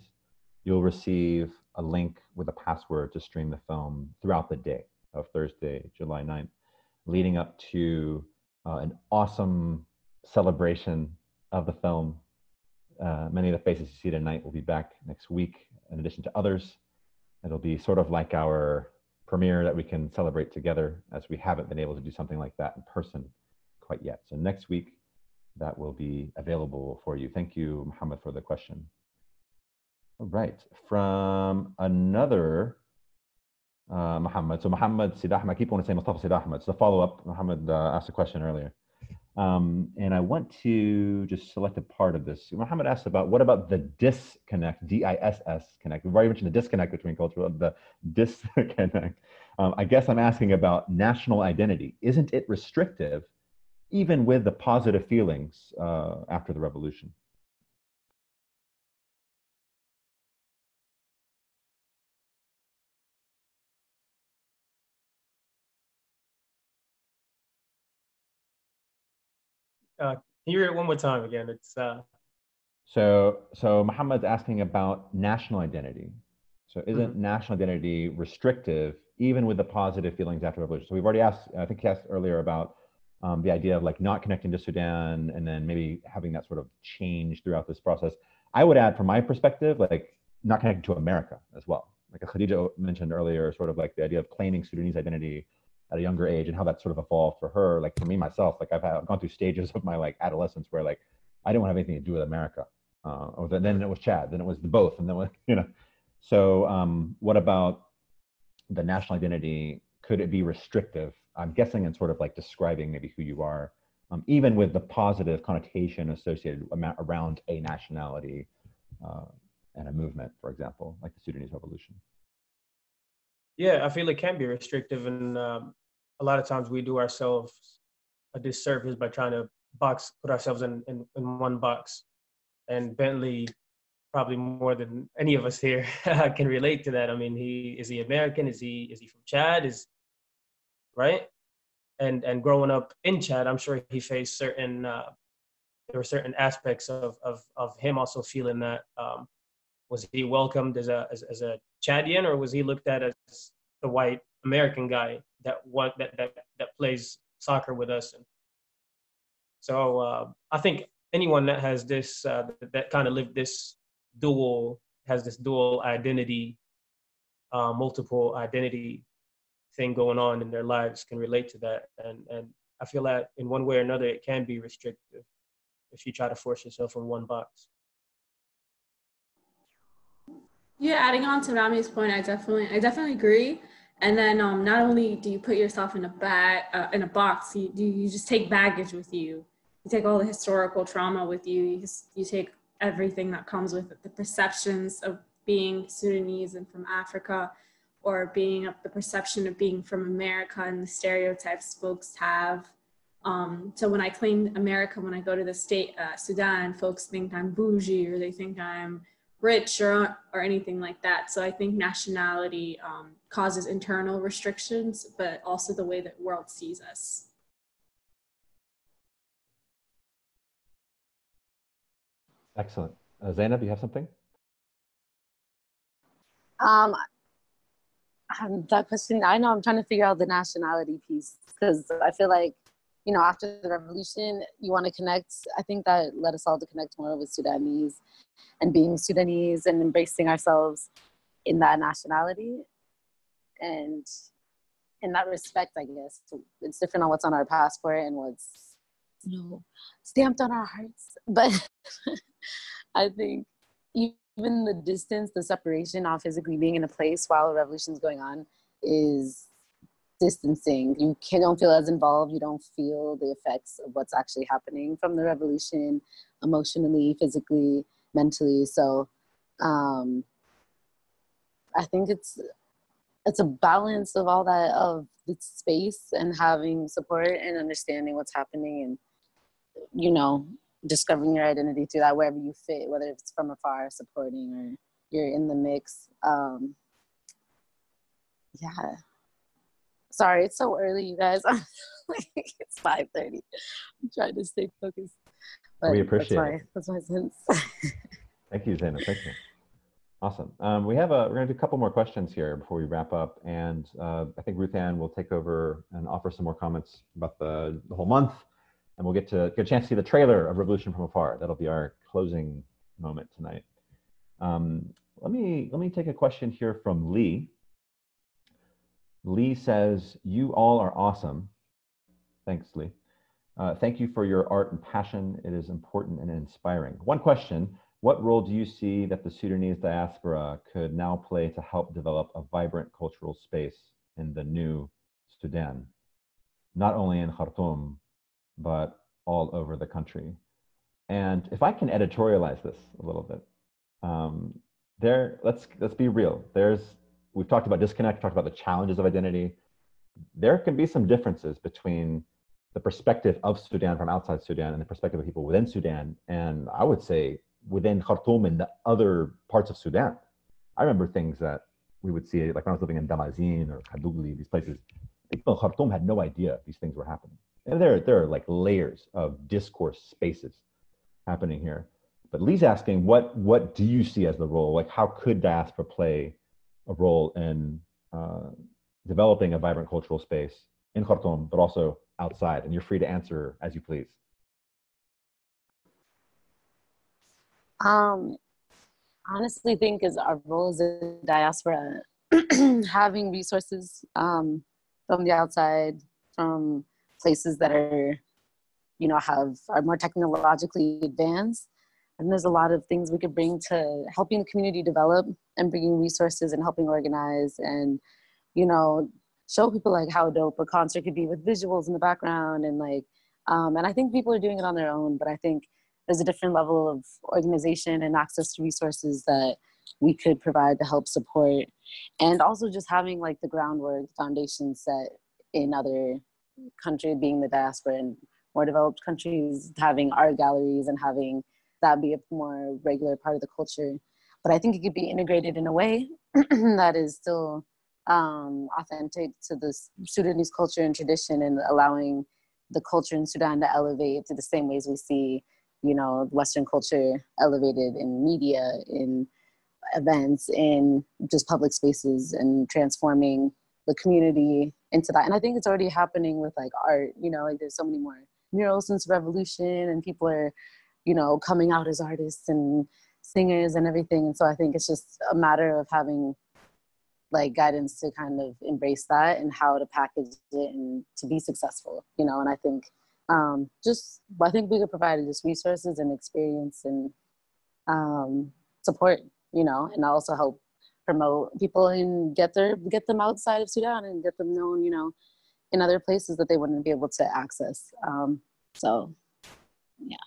you'll receive a link with a password to stream the film throughout the day of Thursday, July 9th, leading up to uh, an awesome celebration of the film. Uh, many of the faces you see tonight will be back next week, in addition to others. It'll be sort of like our premiere that we can celebrate together as we haven't been able to do something like that in person quite yet. So next week, that will be available for you. Thank you, Muhammad, for the question. All right, from another uh, Muhammad. So Muhammad Sid I keep wanting to say Mustafa Sid Ahmed. So follow up, Muhammad uh, asked a question earlier. Um, and I want to just select a part of this. Muhammad asked about what about the disconnect, D-I-S-S connect. We've already mentioned the disconnect between culture, the disconnect. Um, I guess I'm asking about national identity. Isn't it restrictive, even with the positive feelings uh, after the revolution? Uh, can you read it one more time again? It's uh... so so Muhammad's asking about national identity. So isn't mm-hmm. national identity restrictive even with the positive feelings after revolution? So we've already asked. I think he asked earlier about um, the idea of like not connecting to Sudan and then maybe having that sort of change throughout this process. I would add, from my perspective, like not connecting to America as well. Like Khadega mentioned earlier, sort of like the idea of claiming Sudanese identity at a younger age and how that sort of evolved for her. Like for me myself, like I've, had, I've gone through stages of my like adolescence where like I didn't want to have anything to do with America. Uh, or then, then it was Chad, then it was the both, and then was, you know. So um, what about the national identity? Could it be restrictive? I'm guessing in sort of like describing maybe who you are, um, even with the positive connotation associated around a nationality uh, and a movement, for example, like the Sudanese Revolution. Yeah, I feel it can be restrictive, and um, a lot of times we do ourselves a disservice by trying to box put ourselves in, in, in one box. And Bentley, probably more than any of us here, can relate to that. I mean, he is he American? Is he is he from Chad? Is right? And and growing up in Chad, I'm sure he faced certain uh, there were certain aspects of of of him also feeling that um, was he welcomed as a as, as a Chadian, or was he looked at as the white American guy that what that that that plays soccer with us? And so uh, I think anyone that has this uh, that, that kind of lived this dual has this dual identity, uh, multiple identity thing going on in their lives can relate to that, and and I feel that in one way or another it can be restrictive if you try to force yourself in one box. Yeah, adding on to Ramey's point, I definitely, I definitely agree. And then um, not only do you put yourself in a bag, uh, in a box, you, you just take baggage with you. You take all the historical trauma with you. You, you take everything that comes with it, the perceptions of being Sudanese and from Africa, or being up the perception of being from America and the stereotypes folks have. Um, so when I claim America, when I go to the state, uh, Sudan, folks think I'm bougie or they think I'm rich or or anything like that. So I think nationality um, causes internal restrictions, but also the way that world sees us. Excellent. Uh, Zainab, you have something? Um, Um, that question, I know I'm trying to figure out the nationality piece because I feel like, you know, after the revolution, you want to connect. I think that led us all to connect more with Sudanese and being Sudanese and embracing ourselves in that nationality. And in that respect, I guess, it's different on what's on our passport and what's, you know, stamped on our hearts. But I think even the distance, the separation of physically being in a place while a revolution is going on is distancing. You can, don't feel as involved. You don't feel the effects of what's actually happening from the revolution emotionally, physically, mentally. So um, I think it's it's a balance of all that of the space and having support and understanding what's happening and you know discovering your identity through that wherever you fit, whether it's from afar supporting or you're in the mix. Um, yeah. Sorry, it's so early, you guys. it's 5.30. I'm trying to stay focused. But we appreciate that's my, it. That's my sense. Thank you, Zainab. Thank you. Awesome. Um, we have a, we're going to do a couple more questions here before we wrap up. And uh, I think Ruth Ann will take over and offer some more comments about the, the whole month and we'll get to get a chance to see the trailer of Revolution from Afar. That'll be our closing moment tonight. Um, let me let me take a question here from Lee. Lee says, "You all are awesome." Thanks, Lee. Uh, thank you for your art and passion. It is important and inspiring. One question: What role do you see that the Sudanese diaspora could now play to help develop a vibrant cultural space in the new Sudan, not only in Khartoum but all over the country. And if I can editorialize this a little bit, um, there, let's let's be real. There's we've talked about disconnect, talked about the challenges of identity. There can be some differences between the perspective of Sudan from outside Sudan and the perspective of people within Sudan, and I would say within Khartoum and the other parts of Sudan. I remember things that we would see, like when I was living in Damazin or Kadugli, these places. People in Khartoum had no idea these things were happening. And there, there are like layers of discourse spaces happening here. But Lee's asking, what, what do you see as the role? Like, how could diaspora play a role in uh, developing a vibrant cultural space in Khartoum, but also outside? And you're free to answer as you please. Um, honestly, think is our role as a diaspora, having resources um, from the outside, from places that are you know have are more technologically advanced. And there's a lot of things we could bring to helping the community develop and bringing resources and helping organize and you know show people like how dope a concert could be with visuals in the background and like um, and i think people are doing it on their own but i think there's a different level of organization and access to resources that we could provide to help support. And also just having like the groundwork foundation set in other country being the diaspora and more developed countries having art galleries and having that be a more regular part of the culture. But I think it could be integrated in a way that is still um, authentic to the Sudanese culture and tradition and allowing the culture in Sudan to elevate to the same ways we see, you know, Western culture elevated in media, in events, in just public spaces and transforming the community into that. And I think it's already happening with like art, you know, like there's so many more murals since revolution and people are, you know, coming out as artists and singers and everything. And so I think it's just a matter of having like guidance to kind of embrace that and how to package it and to be successful, you know, and I think um, just, I think we could provide just resources and experience and um, support, you know, and also help promote people and get their get them outside of Sudan and get them known, you know, in other places that they wouldn't be able to access. Um, so, yeah.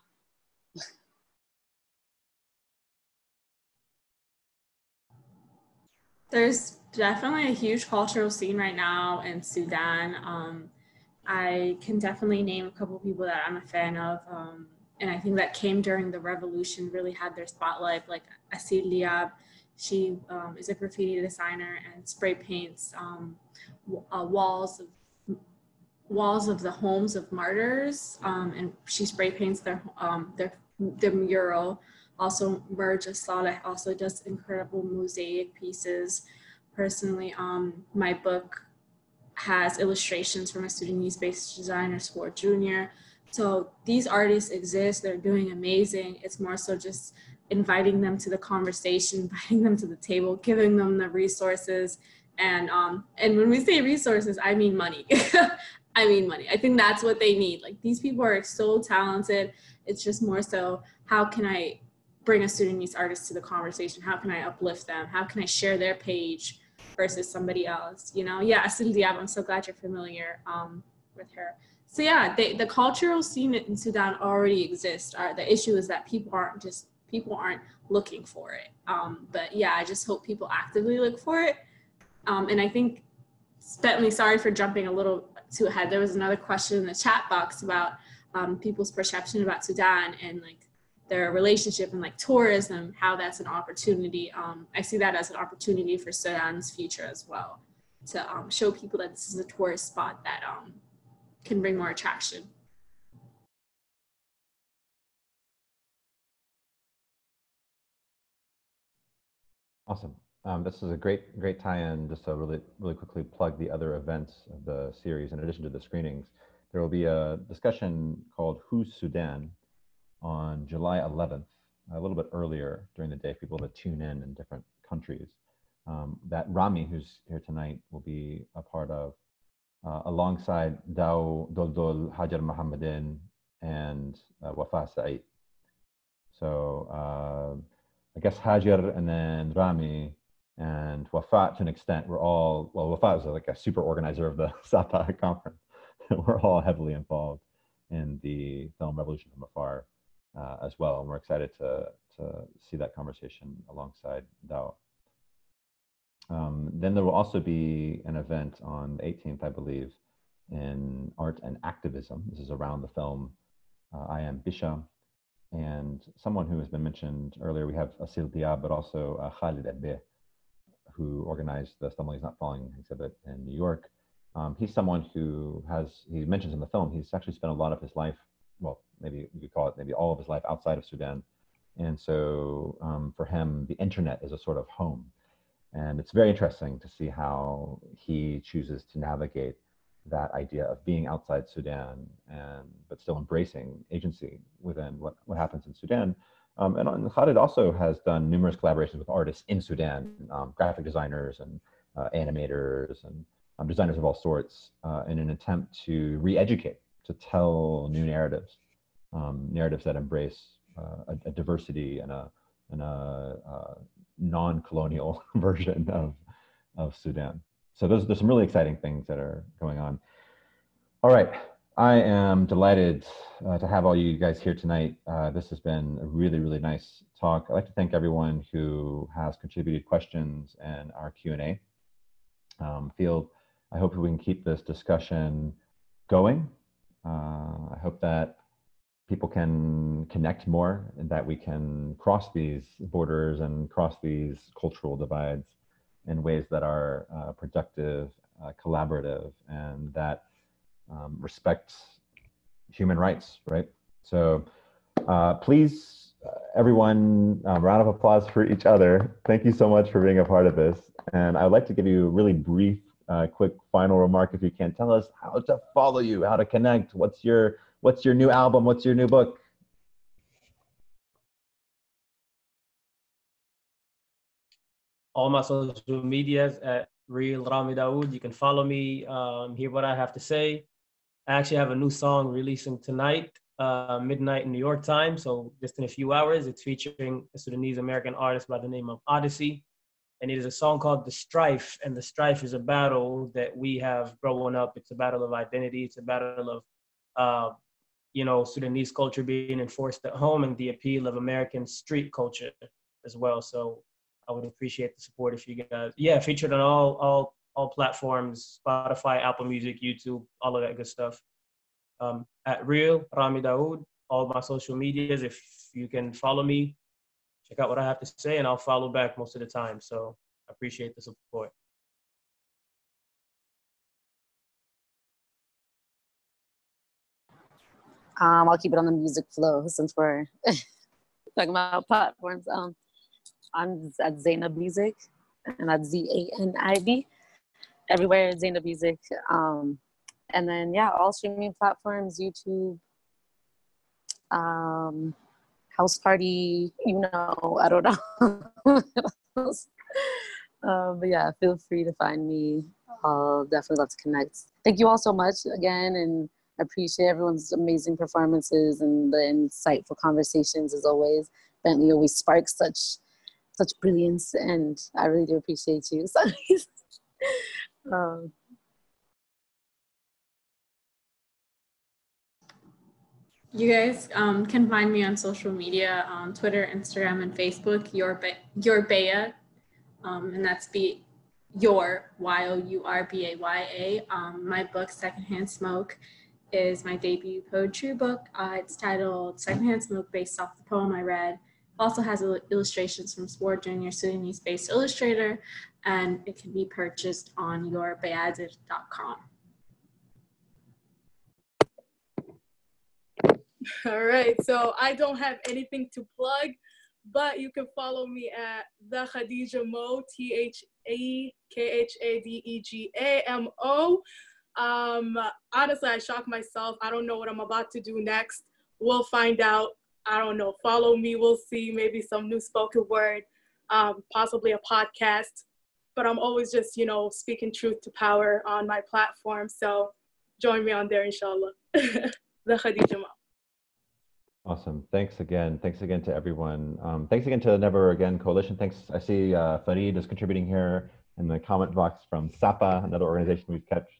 There's definitely a huge cultural scene right now in Sudan. Um, I can definitely name a couple people that I'm a fan of. Um, and I think that came during the revolution, really had their spotlight, like Asil Diab. She um, is a graffiti designer and spray paints um, uh, walls of walls of the homes of martyrs, um, and she spray paints their um, their their mural. Also, Merja Saleh also does incredible mosaic pieces. Personally, um, my book has illustrations from a Sudanese-based designer, Swart Jr. So these artists exist, they're doing amazing. It's more so just inviting them to the conversation, inviting them to the table, giving them the resources. And um, and when we say resources, I mean money. I mean money. I think that's what they need. Like these people are so talented. It's just more so how can I bring a Sudanese artist to the conversation? How can I uplift them? How can I share their page versus somebody else? You know, yeah, Asil Diab, I'm so glad you're familiar um, with her. So yeah, they, the cultural scene in Sudan already exists. Uh, the issue is that people aren't just people aren't looking for it. Um, but yeah, I just hope people actively look for it. Um, and I think, Bentley, sorry for jumping a little too ahead. There was another question in the chat box about um, people's perception about Sudan and like their relationship and like tourism, how that's an opportunity. Um, I see that as an opportunity for Sudan's future as well to um, show people that this is a tourist spot that um, can bring more attraction. Awesome. Um, this is a great, great tie-in. Just to really, really quickly plug the other events of the series. In addition to the screenings, there will be a discussion called "Who's Sudan" on July 11th, a little bit earlier during the day, for people to tune in in different countries. Um, that Ramey, who's here tonight, will be a part of uh, alongside Dao Doldol Hajar Mohammadin and uh, Wafa. So uh, I guess Hajar and then Ramey and Wafat to an extent we're all, well, Wafat was like a super organizer of the SAPA conference. we're all heavily involved in the film Revolution from Afar uh, as well. And we're excited to, to see that conversation alongside Dao. Um, then there will also be an event on the 18th, I believe, in art and activism. This is around the film uh, I Am Bisha. And someone who has been mentioned earlier, we have Asil Diab, but also uh, Khalid Albaih, who organized the Somebody's Not Falling exhibit in New York. Um, he's someone who has, he mentions in the film, he's actually spent a lot of his life, well, maybe you could call it maybe all of his life outside of Sudan. And so um, for him, the internet is a sort of home. And it's very interesting to see how he chooses to navigate that idea of being outside Sudan and but still embracing agency within what, what happens in Sudan. Um, and Khalid also has done numerous collaborations with artists in Sudan, um, graphic designers and uh, animators and um, designers of all sorts uh, in an attempt to re-educate, to tell new narratives, um, narratives that embrace uh, a, a, diversity and a, and a, uh, non-colonial version of, of Sudan. So there's, there's some really exciting things that are going on. All right, I am delighted uh, to have all you guys here tonight. Uh, this has been a really, really nice talk. I'd like to thank everyone who has contributed questions and our Q&A. Um, feel, I hope we can keep this discussion going. Uh, I hope that people can connect more and that we can cross these borders and cross these cultural divides in ways that are uh, productive, uh, collaborative, and that um, respect human rights, right? So uh, please, uh, everyone, um, round of applause for each other. Thank you so much for being a part of this. And I'd like to give you a really brief, uh, quick final remark if you can. Tell us how to follow you, how to connect, what's your What's your new album? What's your new book? All my social medias at Real Ramey Dawoud. You can follow me, um, hear what I have to say. I actually have a new song releasing tonight, uh, midnight in New York time. So just in a few hours, it's featuring a Sudanese American artist by the name of Odyssey. And it is a song called The Strife. And the strife is a battle that we have growing up. It's a battle of identity. It's a battle of uh, you know, Sudanese culture being enforced at home and the appeal of American street culture as well. So I would appreciate the support if you guys, yeah, featured on all all all platforms, Spotify, Apple Music, YouTube, all of that good stuff. Um, at Real Ramey Dawoud all my social medias. If you can follow me, check out what I have to say, and I'll follow back most of the time. So I appreciate the support. Um, I'll keep it on the music flow since we're talking about platforms. Um, I'm at Zanib Music, and that's Z A N I B. Everywhere, Zanib Music. Um, and then, yeah, all streaming platforms YouTube, um, House Party, you know, I don't know. um, but yeah, feel free to find me. I'll definitely love to connect. Thank you all so much again, and I appreciate everyone's amazing performances and the insightful conversations as always. Bentley always sparks such such brilliance, and I really do appreciate you. um, You guys um, can find me on social media on Twitter, Instagram, and Facebook. Your Be- Your Baya, um, and that's be your Y O U R B A Y A. Um, my book, Secondhand Smoke, is my debut poetry book. Uh, it's titled Secondhand Smoke, based off the poem I read. Also has illustrations from Sword Junior, Sudanese-based illustrator, and it can be purchased on yourbayadir.com. All right, so I don't have anything to plug, but you can follow me at the Khadega Mo, T H A K H A D E G A M O. Um, honestly, I shock myself. I don't know what I'm about to do next. We'll find out. I don't know. Follow me. We'll see. Maybe some new spoken word, um, possibly a podcast. But I'm always just, you know, speaking truth to power on my platform. So join me on there, inshallah. the Khadega Mo. Awesome. Thanks again. Thanks again to everyone. Um, thanks again to the Never Again Coalition. Thanks. I see uh, Farid is contributing here in the comment box from SAPA, another organization we've kept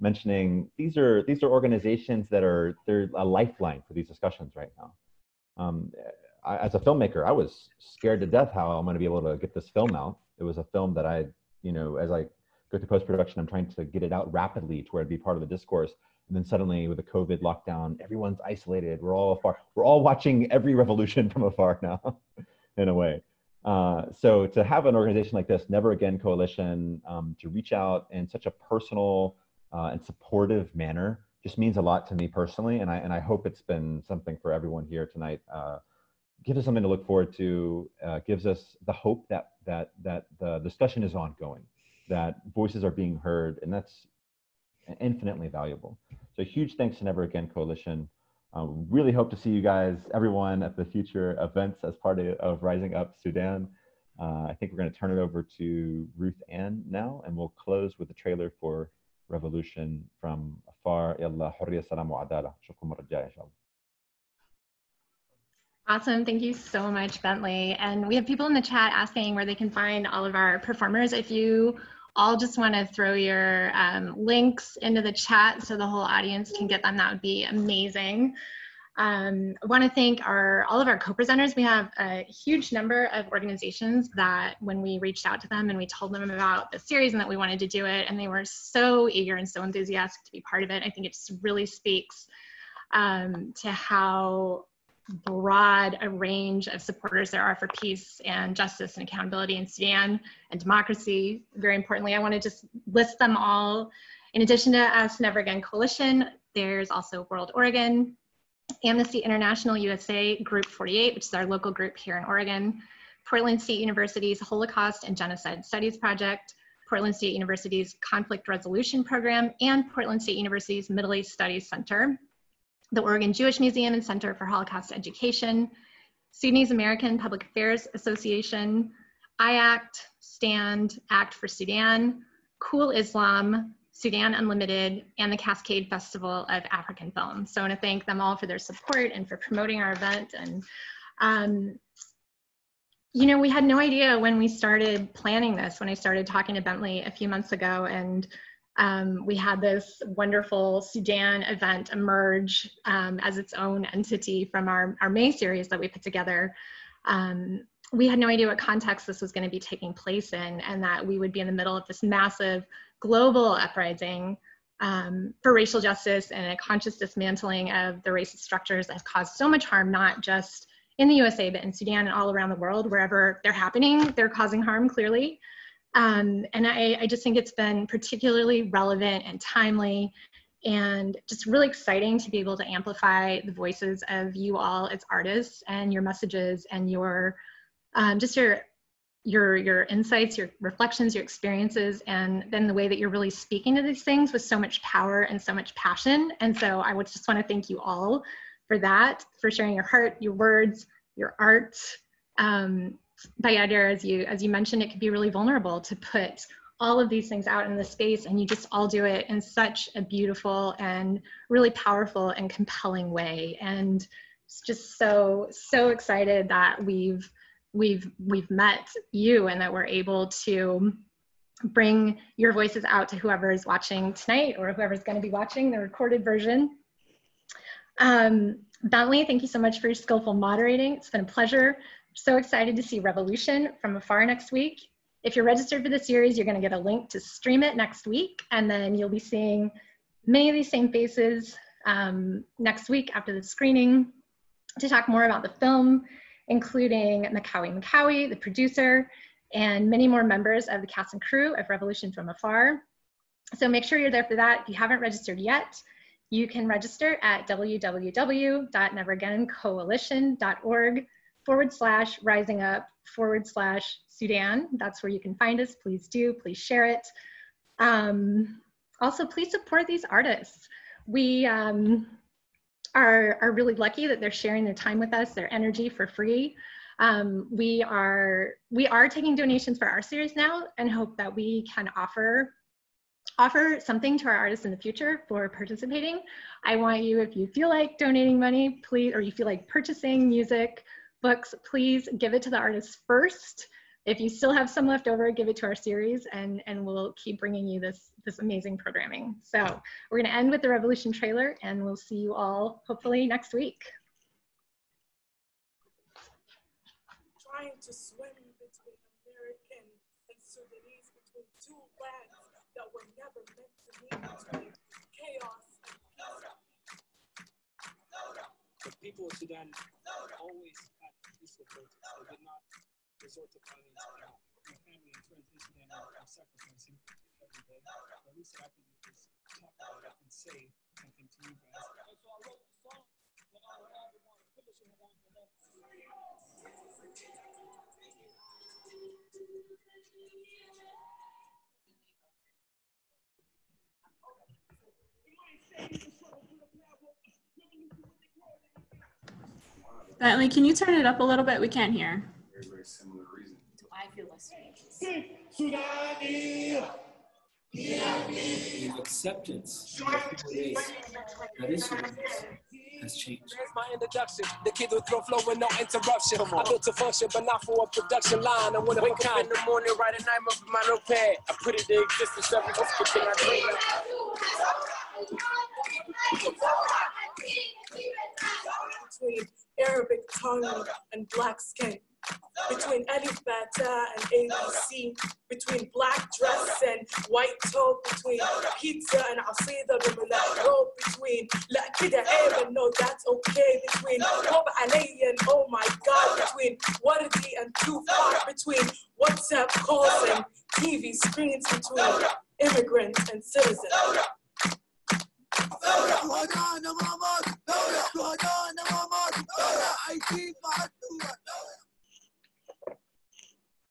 mentioning. These are these are organizations that are they're a lifeline for these discussions right now. Um, I, as a filmmaker, I was scared to death how I'm going to be able to get this film out. It was a film that I, you know, as I go through post production, I'm trying to get it out rapidly to where it'd be part of the discourse. And then suddenly with the covid lockdown everyone's isolated. We're all far we're all watching every revolution from afar now in a way. Uh, so to have an organization like this never again coalition um, to reach out in such a personal uh, and supportive manner just means a lot to me personally and i and i hope it's been something for everyone here tonight uh, gives us something to look forward to uh, gives us the hope that that that the discussion is ongoing that voices are being heard and that's infinitely valuable. So huge thanks to Never Again Coalition. Um, really hope to see you guys, everyone, at the future events as part of, of Rising Up Sudan. Uh, I think we're going to turn it over to Ruth Ann now, and we'll close with a trailer for Revolution from Afar. Awesome. Thank you so much, Bentley. And we have people in the chat asking where they can find all of our performers. If you I'll just want to throw your um, links into the chat so the whole audience can get them. That would be amazing. Um, I want to thank our all of our co-presenters. We have a huge number of organizations that when we reached out to them and we told them about the series and that we wanted to do it, and they were so eager and so enthusiastic to be part of it. I think it just really speaks um, to how broad a range of supporters there are for peace and justice and accountability in Sudan and democracy. Very importantly, I want to just list them all. In addition to us Never Again Coalition, there's also World Oregon, Amnesty International USA Group 48, which is our local group here in Oregon, Portland State University's Holocaust and Genocide Studies Project, Portland State University's Conflict Resolution Program, and Portland State University's Middle East Studies Center, the Oregon Jewish Museum and Center for Holocaust Education, Sudanese American Public Affairs Association, IACT, STAND, Act for Sudan, Cool Islam, Sudan Unlimited, and the Cascade Festival of African Film. So I want to thank them all for their support and for promoting our event. And, um, you know, we had no idea when we started planning this, when I started talking to Bentley a few months ago, and um, we had this wonderful Sudan event emerge um, as its own entity from our, our May series that we put together. Um, we had no idea what context this was going to be taking place in, and that we would be in the middle of this massive global uprising um, for racial justice and a conscious dismantling of the racist structures that have caused so much harm, not just in the USA, but in Sudan and all around the world, wherever they're happening, they're causing harm clearly. Um, and I, I just think it's been particularly relevant and timely and just really exciting to be able to amplify the voices of you all as artists and your messages and your um, just your your your insights your reflections your experiences and then the way that you're really speaking to these things with so much power and so much passion. And so i would just want to thank you all for that for sharing your heart your words your art. Um, Bayadir, as you as you mentioned it could be really vulnerable to put all of these things out in the space and you just all do it in such a beautiful and really powerful and compelling way. And it's just so so excited that we've we've we've met you and that we're able to bring your voices out to whoever is watching tonight or whoever's going to be watching the recorded version um, Bentley, thank you so much for your skillful moderating. It's been a pleasure. So excited to see Revolution from afar next week. If you're registered for the series, you're going to get a link to stream it next week, and then you'll be seeing many of these same faces um, next week after the screening to talk more about the film, including Macaulay Macaulay, the producer, and many more members of the cast and crew of Revolution from Afar. So make sure you're there for that. If you haven't registered yet, you can register at www.neveragaincoalition.org forward slash rising up forward slash Sudan. That's where you can find us. Please do, please share it. Um, also, please support these artists. We um, are, are really lucky that they're sharing their time with us, their energy for free. Um, we are we are taking donations for our series now and hope that we can offer offer something to our artists in the future for participating. I want you, if you feel like donating money, please, or you feel like purchasing music, books, please give it to the artists first. If you still have some left over, give it to our series and, and we'll keep bringing you this, this amazing programming. So we're gonna end with the Revolution trailer and we'll see you all hopefully next week. Trying to swim between American and Sudanese, between two flags that were never meant to be between chaos and peace. The people of Sudan always had peaceful protests. They did not resort to at. My family and friends are sacrificing every day. The least that I can about it and say something to you guys. And so I wrote song I would have finishing along the left. Bentley, can you turn it up a little bit? We can't hear. Very, very similar reason. Do I The acceptance of race that is Sudanese has changed. Here's my introduction. The kid with throw flow with no interruption. I built a function, but not for a production line. I'm one of Wake up kind. in the morning, write a name up in my notepad. I put it in existence every whisper thing I dream. between Arabic tongue and black skin, between Alif Bata and ABC, between black dress and white toe, between pizza and عصيدة بملاك roll, between لا كده عيب and no that's okay, between طب علي and oh my god, between Wardi and Tupac, between WhatsApp calls and TV screens, between immigrants and citizens. شهداء ماما دولة شهداء ماما دولة عايشين مع الدولة